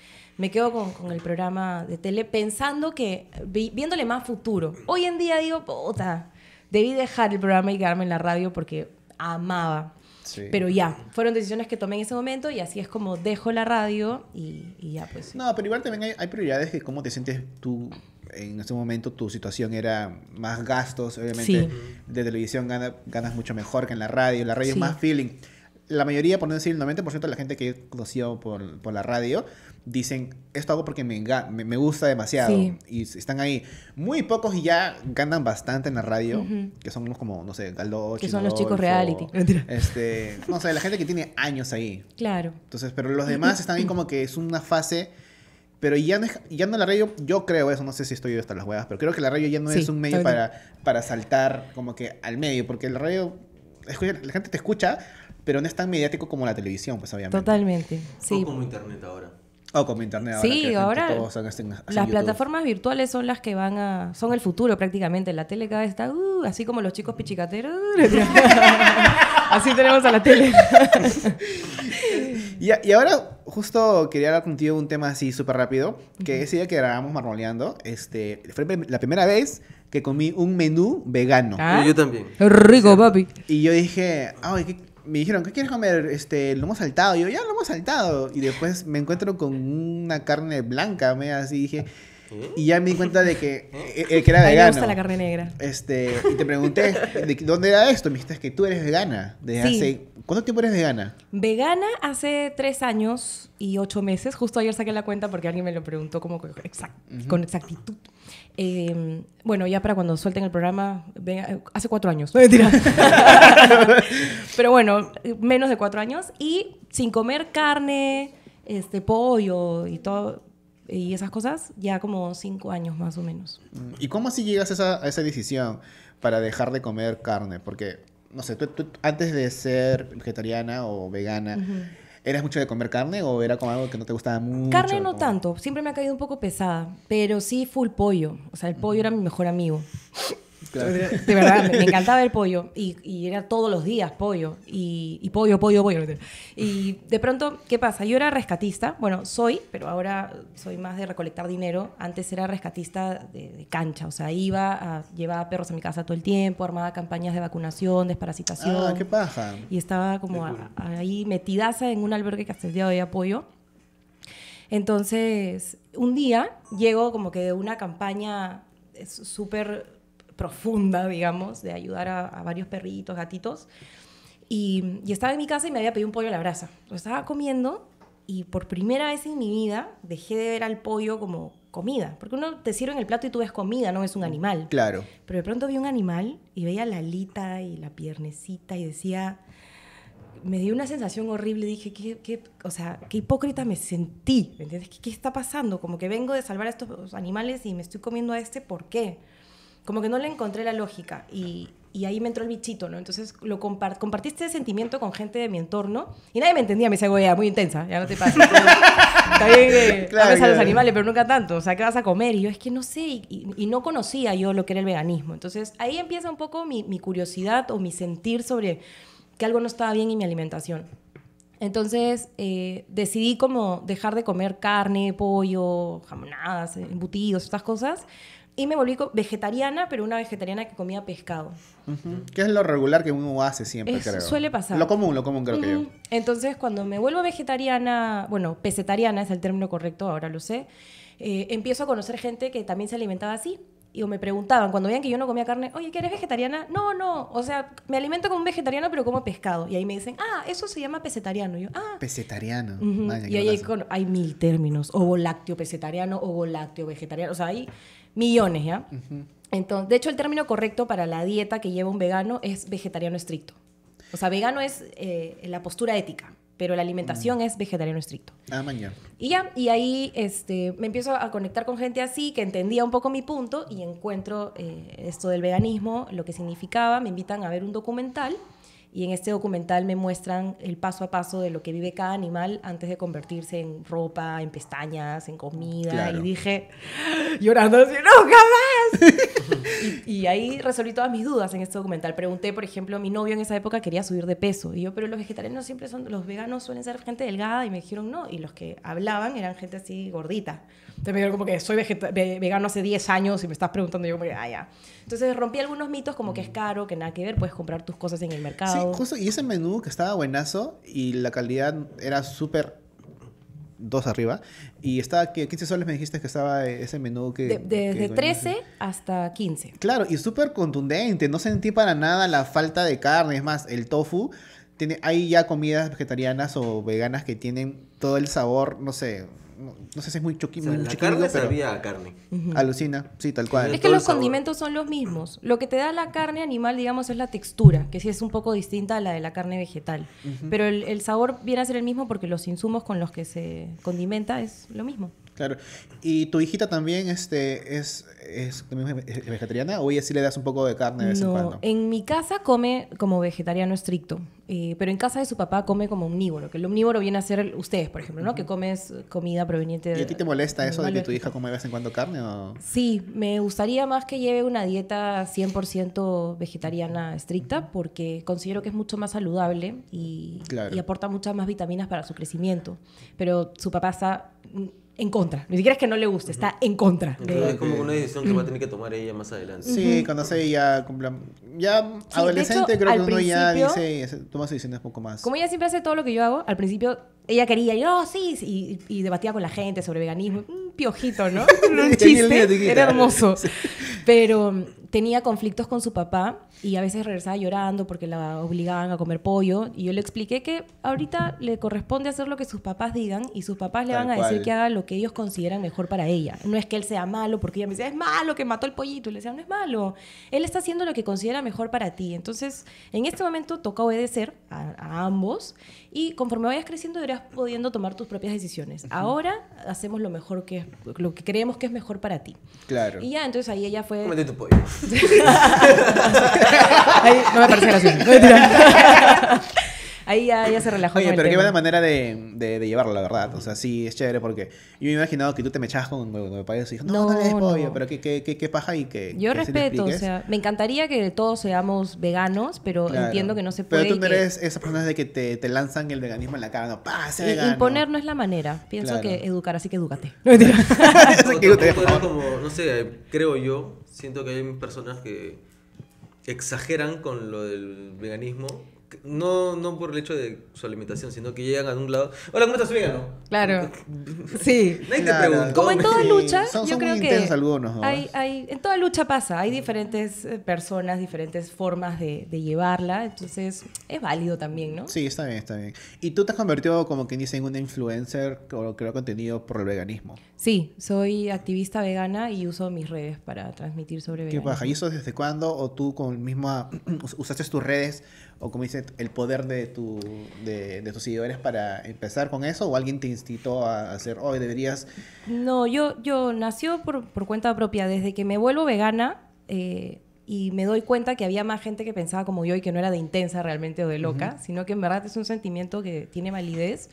Me quedo con, con el programa de tele pensando que, vi- viéndole más futuro. Hoy en día digo, puta, debí dejar el programa y quedarme en la radio porque amaba. Sí. Pero ya, fueron decisiones que tomé en ese momento y así es como dejo la radio y, y ya pues. sí. No, pero igual también hay, hay prioridades que cómo te sientes tú en ese momento, tu situación era más gastos, obviamente Sí. de televisión gana- ganas mucho mejor que en la radio, la radio es Sí. más feeling. La mayoría, por no decir el 90% de la gente que he conocido por, por la radio, dicen, esto hago porque me, enga- me, me gusta demasiado. Sí. Y están ahí. Muy pocos y ya ganan bastante en la radio, Ujú. que son unos como, no sé, Galdo, Que son los chicos reality. Este, no sé, la gente que tiene años ahí. Claro. Entonces, pero los demás están ahí como que es una fase, pero ya no, es- ya no la radio, yo creo eso, no sé si estoy hasta las huevas, pero creo que la radio ya no Sí, es un medio para, para saltar como que al medio, porque la radio, escucha- la gente te escucha, pero no es tan mediático como la televisión, pues obviamente. Totalmente. O Sí. como internet ahora. O como internet ahora. Sí, que ahora todos hacen- hacen Las YouTube. plataformas virtuales son las que van a... Son el futuro prácticamente. La tele cada vez está... uh, así como los chicos pichicateros. así tenemos a la tele. Y, ahora, justo quería hablar contigo un tema así súper rápido, que ese día que grabamos marmoleando, este, fue la primera vez que comí un menú vegano. Ah. Yo también. Rico, papi. Y yo dije, ay, ¿qué- me dijeron, ¿qué quieres comer? Este, lomo saltado. Y yo, ya, lomo saltado. Y después me encuentro con una carne blanca, me así dije. Y ya me di cuenta de que, eh, eh, que era A mí me vegano. gusta la carne negra. Este, y te pregunté, ¿de ¿dónde era esto? Me dijiste que tú eres vegana. Desde Sí. hace, ¿Cuánto tiempo eres vegana? Vegana hace tres años y ocho meses. Justo ayer saqué la cuenta porque alguien me lo preguntó como exact- con exactitud. Eh, bueno, ya para cuando suelten el programa, vega- hace cuatro años. No, mentira. Pero bueno, menos de cuatro años y sin comer carne, este pollo y todo y esas cosas, ya como cinco años más o menos. ¿Y cómo así llegas a esa, a esa decisión para dejar de comer carne? Porque, no sé, tú, tú antes de ser vegetariana o vegana, ¿eras mucho de comer carne o era como algo que no te gustaba mucho? Carne no Como- tanto, siempre me ha caído un poco pesada, pero sí full pollo. O sea, el pollo era mi mejor amigo. Claro. De verdad, me, encantaba el pollo. Y, y era todos los días pollo. Y, y pollo, pollo, pollo. Y de pronto, ¿qué pasa? Yo era rescatista. Bueno, soy, pero ahora soy más de recolectar dinero. Antes era rescatista de, de cancha. O sea, iba a llevaba perros a mi casa todo el tiempo, armaba campañas de vacunación, desparasitación. Ah, qué paja. Y estaba como a- ahí metidaza en un albergue que hasta el día de hoy apoyo. Entonces, un día llego como que de una campaña súper profunda, digamos, de ayudar a, a varios perritos, gatitos. Y, y estaba en mi casa y me había pedido un pollo a la brasa. Lo estaba comiendo y por primera vez en mi vida dejé de ver al pollo como comida. Porque uno te sirve en el plato y tú ves comida, no es un animal. Claro. Pero de pronto vi un animal y veía la alita y la piernecita y decía, me dio una sensación horrible. Dije, ¿qué, qué- o sea, qué hipócrita me sentí. ¿Me entiendes? ¿Qué, qué está pasando? Como que vengo de salvar a estos animales y me estoy comiendo a este, ¿por qué? Como que no le encontré la lógica. Y, y ahí me entró el bichito, ¿no? Entonces lo compar compartí este sentimiento con gente de mi entorno y nadie me entendía, me decía, güey, muy intensa, ya no te pasa. Está bien que Claro, ames a los claro. animales, pero nunca tanto, o sea, ¿qué vas a comer? Y yo, es que no sé, y, y- y no conocía yo lo que era el veganismo. Entonces ahí empieza un poco mi, mi curiosidad o mi sentir sobre que algo no estaba bien en mi alimentación. Entonces eh, decidí como dejar de comer carne, pollo, jamonadas, embutidos, estas cosas. Y me volví vegetariana, pero una vegetariana que comía pescado. Ujú. Que es lo regular que uno hace siempre, Es- creo. suele pasar. Lo común, lo común creo que yo. Entonces, cuando me vuelvo vegetariana, bueno, pesetariana es el término correcto, ahora lo sé, eh, empiezo a conocer gente que también se alimentaba así. Y o me preguntaban, cuando veían que yo no comía carne, oye, ¿que eres vegetariana? No, no, o sea, me alimento como un vegetariano, pero como pescado. Y ahí me dicen, ah, eso se llama pesetariano. Y yo, ah, Pesetariano. Ujú. Maña, Y qué ahí hay, con- hay mil términos, ovo lácteo pesetariano, ovo lácteo vegetariano, o sea, hay millones, ¿ya? Entonces, de hecho, el término correcto para la dieta que lleva un vegano es vegetariano estricto. O sea, vegano es eh, la postura ética, pero la alimentación Mm. es vegetariano estricto. Ah, mañana. Y ya, y ahí este, me empiezo a conectar con gente así, que entendía un poco mi punto, y encuentro eh, esto del veganismo, lo que significaba, me invitan a ver un documental, y en este documental me muestran el paso a paso de lo que vive cada animal antes de convertirse en ropa, en pestañas, en comida, Claro. y dije, llorando así, ¡nunca más! y, y ahí resolví todas mis dudas en este documental. Pregunté, por ejemplo, mi novio en esa época quería subir de peso. Y yo, pero los vegetarianos siempre son, los veganos suelen ser gente delgada. Y me dijeron no. Y los que hablaban eran gente así gordita. Entonces me dijeron como que soy ve- vegano hace 10 años y me estás preguntando. Y yo como que, ah, ya. Entonces rompí algunos mitos como que es caro, que nada que ver, puedes comprar tus cosas en el Sí, mercado. justo. Y ese menú que estaba buenazo y la calidad era súper dos arriba. Y estaba, que 15 soles me dijiste que estaba ese menú que... De- desde venía- 13 hasta 15. Claro, y súper contundente. No sentí para nada la falta de carne. Es más, el tofu. Tiene, hay ya comidas vegetarianas o veganas que tienen todo el sabor, no sé. No, no sé si es muy, choqui, O sea, muy la chiquillo, carne pero sabía a carne. alucina. Sí, tal cual. Es que los sabor. condimentos son los mismos. Lo que te da la carne animal, digamos, es la textura, que sí es un poco distinta a la de la carne vegetal. Pero el, el sabor viene a ser el mismo porque los insumos con los que se condimenta es lo mismo. Claro. ¿Y tu hijita también este, es, es, vegetariana o ella sí le das un poco de carne de vez en No, cuando? en mi casa come como vegetariano estricto, eh, pero en casa de su papá come como omnívoro, que el omnívoro viene a ser ustedes, por ejemplo, ¿no? Que comes comida proveniente de... ¿Y a ti te molesta eso de que tu hija come de vez en cuando carne o...? Sí, me gustaría más que lleve una dieta 100% vegetariana estricta porque considero que es mucho más saludable y, Claro. y aporta muchas más vitaminas para su crecimiento. Pero su papá está en contra. Ni siquiera es que no le guste, está en contra. de- es como una decisión que va a tener que tomar ella más adelante. Sí, cuando se ya cumpla... Ya adolescente hecho, creo que uno ya dice, toma sus decisiones un poco más. Como ella siempre hace todo lo que yo hago, al principio ella quería, y no, sí, sí", y, y debatía con la gente sobre veganismo. Un piojito, ¿no? Un el niño chiste. Era hermoso. Pero tenía conflictos con su papá y a veces regresaba llorando porque la obligaban a comer pollo. Y yo le expliqué que ahorita le corresponde hacer lo que sus papás digan y sus papás le Tal van a decir cual. que haga lo que ellos consideran mejor para ella. No es que él sea malo porque ella me decía, es malo que mató el pollito. Y le decía, no es malo. Él está haciendo lo que considera mejor para ti. Entonces, en este momento toca obedecer a, a ambos y conforme vayas creciendo irás pudiendo tomar tus propias decisiones. Ahora hacemos lo mejor que lo que creemos que es mejor para ti. Claro. Y ya, entonces ahí ella fue... Cómete tu pollo. Ahí no me parece gracioso. Ahí ya, ya se relajó. Oye, con el pero qué tema. buena manera de, de, de llevarlo, la verdad. O sea, sí, es chévere porque yo me he imaginado que tú te me echabas con el payaso y dijo, no, no, No, des pollo, no. pero qué, qué, qué, qué paja y que Yo que respeto, o sea, me encantaría que todos seamos veganos, pero Claro. entiendo que no se puede. Pero tú no que- eres esas personas de que te, te lanzan el veganismo en la cara, no, pa, sé i- vegano. Imponer no es la manera. Pienso Claro. que educar, así que edúcate. No, como, no sé, creo yo, siento que hay personas que exageran con lo del veganismo. No, no por el hecho de su alimentación, sino que llegan a un lado. Hola, ¿cómo estás vegano? Claro. Sí. Nadie Claro. te preguntó. Como en toda Sí, lucha, son- yo son creo muy que intensos algunos, ¿no? hay, hay, en toda lucha pasa, hay diferentes eh, personas, diferentes formas de, de llevarla, entonces es válido también, ¿no? Sí, está bien, está bien. Y tú te has convertido, como quien dice, en una influencer que crea contenido por el veganismo. Sí, soy activista vegana y uso mis redes para transmitir sobre ¿Qué veganismo. paja? ¿Y eso desde cuándo? ¿O tú con misma usaste tus redes o como dice el poder de tu de, de tus seguidores para empezar con eso? ¿O alguien te incitó a hacer, hoy deberías... No, yo, yo nació por, por cuenta propia. Desde que me vuelvo vegana, eh, y me doy cuenta que había más gente que pensaba como yo y que no era de intensa realmente o de loca, sino que en verdad es un sentimiento que tiene validez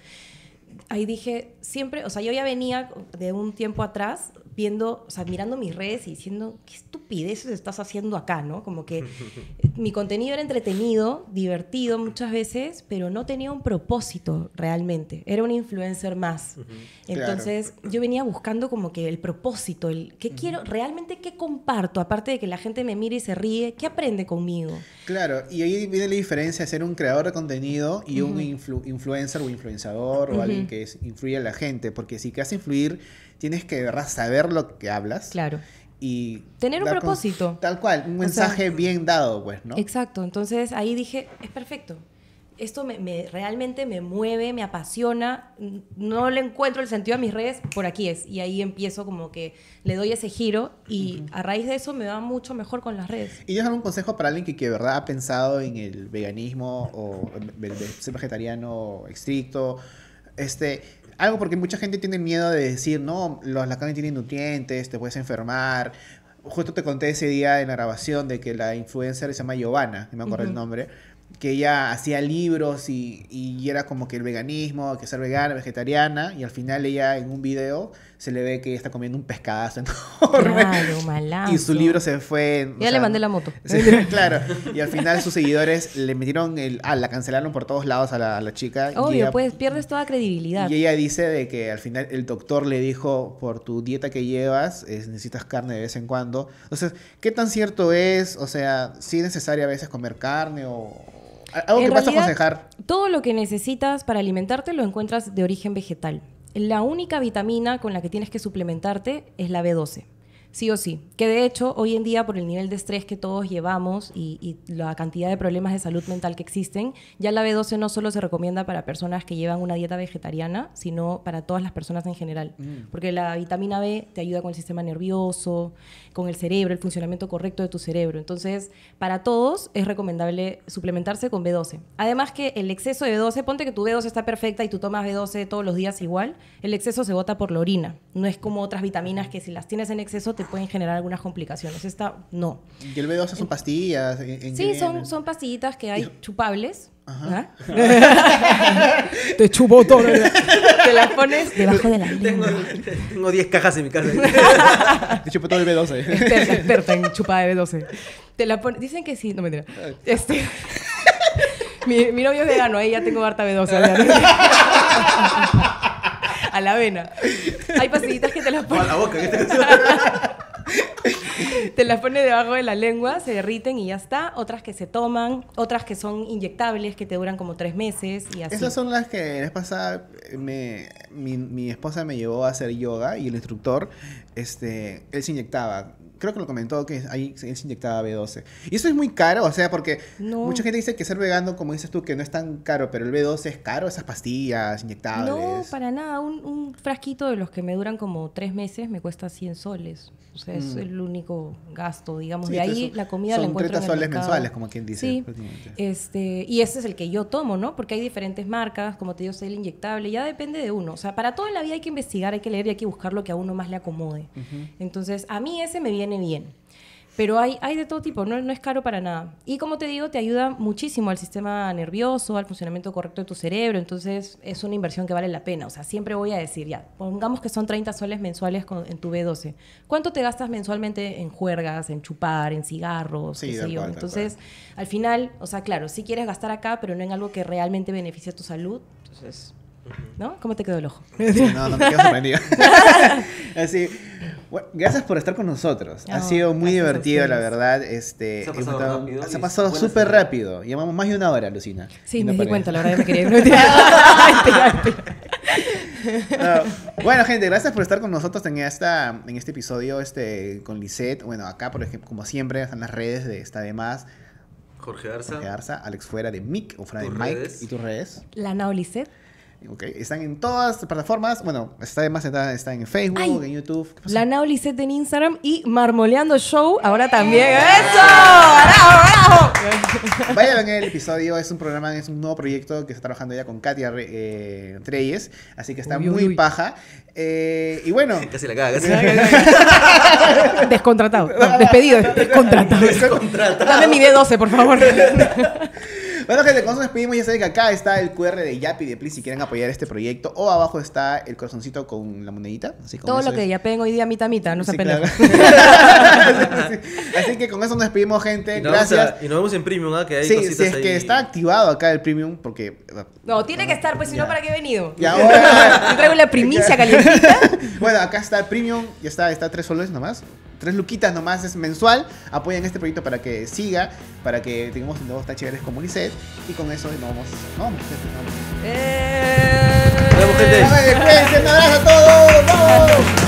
ahí dije, siempre, o sea, yo ya venía de un tiempo atrás viendo, o sea, mirando mis redes y diciendo, qué estupideces estás haciendo acá, ¿no? Como que mi contenido era entretenido, divertido muchas veces, pero no tenía un propósito realmente. Era un influencer más. Entonces, yo venía buscando como que el propósito, el qué quiero, realmente qué comparto, aparte de que la gente me mire y se ríe, qué aprende conmigo. Claro, y ahí viene la diferencia de ser un creador de contenido y un influencer o influenciador o alguien que influye a la gente, porque si quieres influir, tienes que ¿verdad? saber lo que hablas. Claro. Y tener un propósito. Tal cual, un mensaje bien dado, pues, ¿no? Exacto, entonces ahí dije, es perfecto esto me, realmente me mueve, me apasiona, no le encuentro el sentido a mis redes, por aquí es. Y ahí empiezo como que le doy ese giro y a raíz de eso me va mucho mejor con las redes. ¿Y dejar un consejo para alguien que, que verdad ha pensado en el veganismo o ser vegetariano estricto? Este, algo porque mucha gente tiene miedo de decir, no, la carne tiene nutrientes, te puedes enfermar. Justo te conté ese día en la grabación de que la influencer se llama Giovanna, no me acuerdo el nombre que ella hacía libros y, y, era como que el veganismo, que ser vegana, vegetariana, y al final ella en un video se le ve que ella está comiendo un pescadazo enorme. Claro, malazo. Y su libro se fue... Ya le mandé la moto. claro, y al final sus seguidores le metieron el... Ah, la cancelaron por todos lados a la, a la chica. Obvio, pues pierdes toda credibilidad. Y ella dice de que al final el doctor le dijo, por tu dieta que llevas, necesitas carne de vez en cuando. Entonces, ¿qué tan cierto es? O sea, si es necesario a veces comer carne o algo que vas a aconsejar. Todo lo que necesitas para alimentarte lo encuentras de origen vegetal. La única vitamina con la que tienes que suplementarte es la B12 sí o sí. Que de hecho, hoy en día, por el nivel de estrés que todos llevamos y, la cantidad de problemas de salud mental que existen, ya la B12 no solo se recomienda para personas que llevan una dieta vegetariana, sino para todas las personas en general. Mm. Porque la vitamina B te ayuda con el sistema nervioso, con el cerebro, el funcionamiento correcto de tu cerebro. Entonces, para todos es recomendable suplementarse con B12. Además que el exceso de B12, ponte que tu B12 está perfecta y tú tomas B12 todos los días igual, el exceso se bota por la orina. No es como otras vitaminas que si las tienes en exceso te pueden generar algunas complicaciones. Esta no. ¿Y el B12 son pastillas? sí, son, son pastillitas que hay chupables. Ajá. ¿Ah? Te chupo todo. Te las pones debajo de la lengua. Tengo 10 cajas en mi casa. Te chupo todo el B12. Experta, experta en chupada de B12. Te la pones... Dicen que sí, no me Este... mi, mi novio es vegano, ahí ya tengo harta B12. a la avena. Hay pastillitas que te las ponen. A la boca, te las pones debajo de la lengua, se derriten y ya está. Otras que se toman, otras que son inyectables, que te duran como tres meses y así. Esas son las que la pasada me, mi, mi, esposa me llevó a hacer yoga y el instructor, este, él se inyectaba creo que lo comentó que ahí se inyectaba B12. Y eso es muy caro, o sea, porque mucha gente dice que ser vegano, como dices tú, que no es tan caro, pero el B12 es caro, esas pastillas inyectables. No, para nada. Un, un frasquito de los que me duran como tres meses me cuesta 100 soles. O sea, es mm. el único gasto, digamos. de ahí la comida la encuentro 30 soles mensuales, como quien dice. Sí. Este, y ese es el que yo tomo, ¿no? Porque hay diferentes marcas, como te digo, el inyectable, ya depende de uno. O sea, para toda la vida hay que investigar, hay que leer y hay que buscar lo que a uno más le acomode. Entonces, a mí ese me viene bien. Pero hay, hay de todo tipo, no, no es caro para nada. Y como te digo, te ayuda muchísimo al sistema nervioso, al funcionamiento correcto de tu cerebro, entonces es una inversión que vale la pena. O sea, siempre voy a decir, ya, pongamos que son 30 soles mensuales en tu B12. ¿Cuánto te gastas mensualmente en juergas, en chupar, en cigarros, qué sé yo? entonces, al final, o sea, claro, si quieres gastar acá, pero no en algo que realmente beneficie a tu salud, entonces ¿No? ¿Cómo te quedó el ojo? No, no me quedo sorprendido. Así, gracias por estar con nosotros. ha sido muy divertido, la verdad. Este, se ha pasado rápido. Se ha pasado súper rápido. Llevamos más de una hora, Lucina. Sí, me di cuenta, la verdad, me quería bueno, gente, gracias por estar con nosotros en, esta, en este episodio este, con Lisette. Bueno, acá, por ejemplo, como siempre, están las redes de Esta de Más. Jorge Arza. Jorge Arza, Alex Fuera de Mick o Fuera de Mike. ¿Y tus redes? La Lisette. Ok, Están en todas las plataformas. Bueno, está además está, está en Facebook, Ay, en YouTube. La Nao Lisette en Instagram y Marmoleando Show ahora también. ¡Eso! ¡Bravo, bravo! Vayan a ver el episodio, es un programa, es un nuevo proyecto que está trabajando ya con Katia eh, Treyes, así que está Uy, uy, muy uy. paja. Eh, y bueno, Casi la caga, casi la caga. Descontratado. No, despedido. Descontratado. Dame mi D12, por favor. bueno gente, con eso nos despedimos, ya saben que acá está el QR de Yapi de Please si quieren apoyar este proyecto, o abajo está el corazoncito con la monedita. Así, con Todo lo que es- ya peguen hoy día mitad mitad, no se Sí, claro. Así que con eso nos despedimos gente, Y nos, vamos gracias. a- y nos vemos en Premium, ¿ah? Que hay Sí, si es ahí. que está activado acá el premium, porque... No, tiene que estar, pues si no, Ya. ¿para qué he venido? Y ahora... Yo traigo la primicia calientita. bueno, acá está el premium, ya está, está tres soles nomás tres luquitas nomás es mensual. Apoyan este proyecto para que siga, para que tengamos nuevos tan como Lisset. Y con eso nos vamos. Nos vamos. Eh. Vamos. Pues,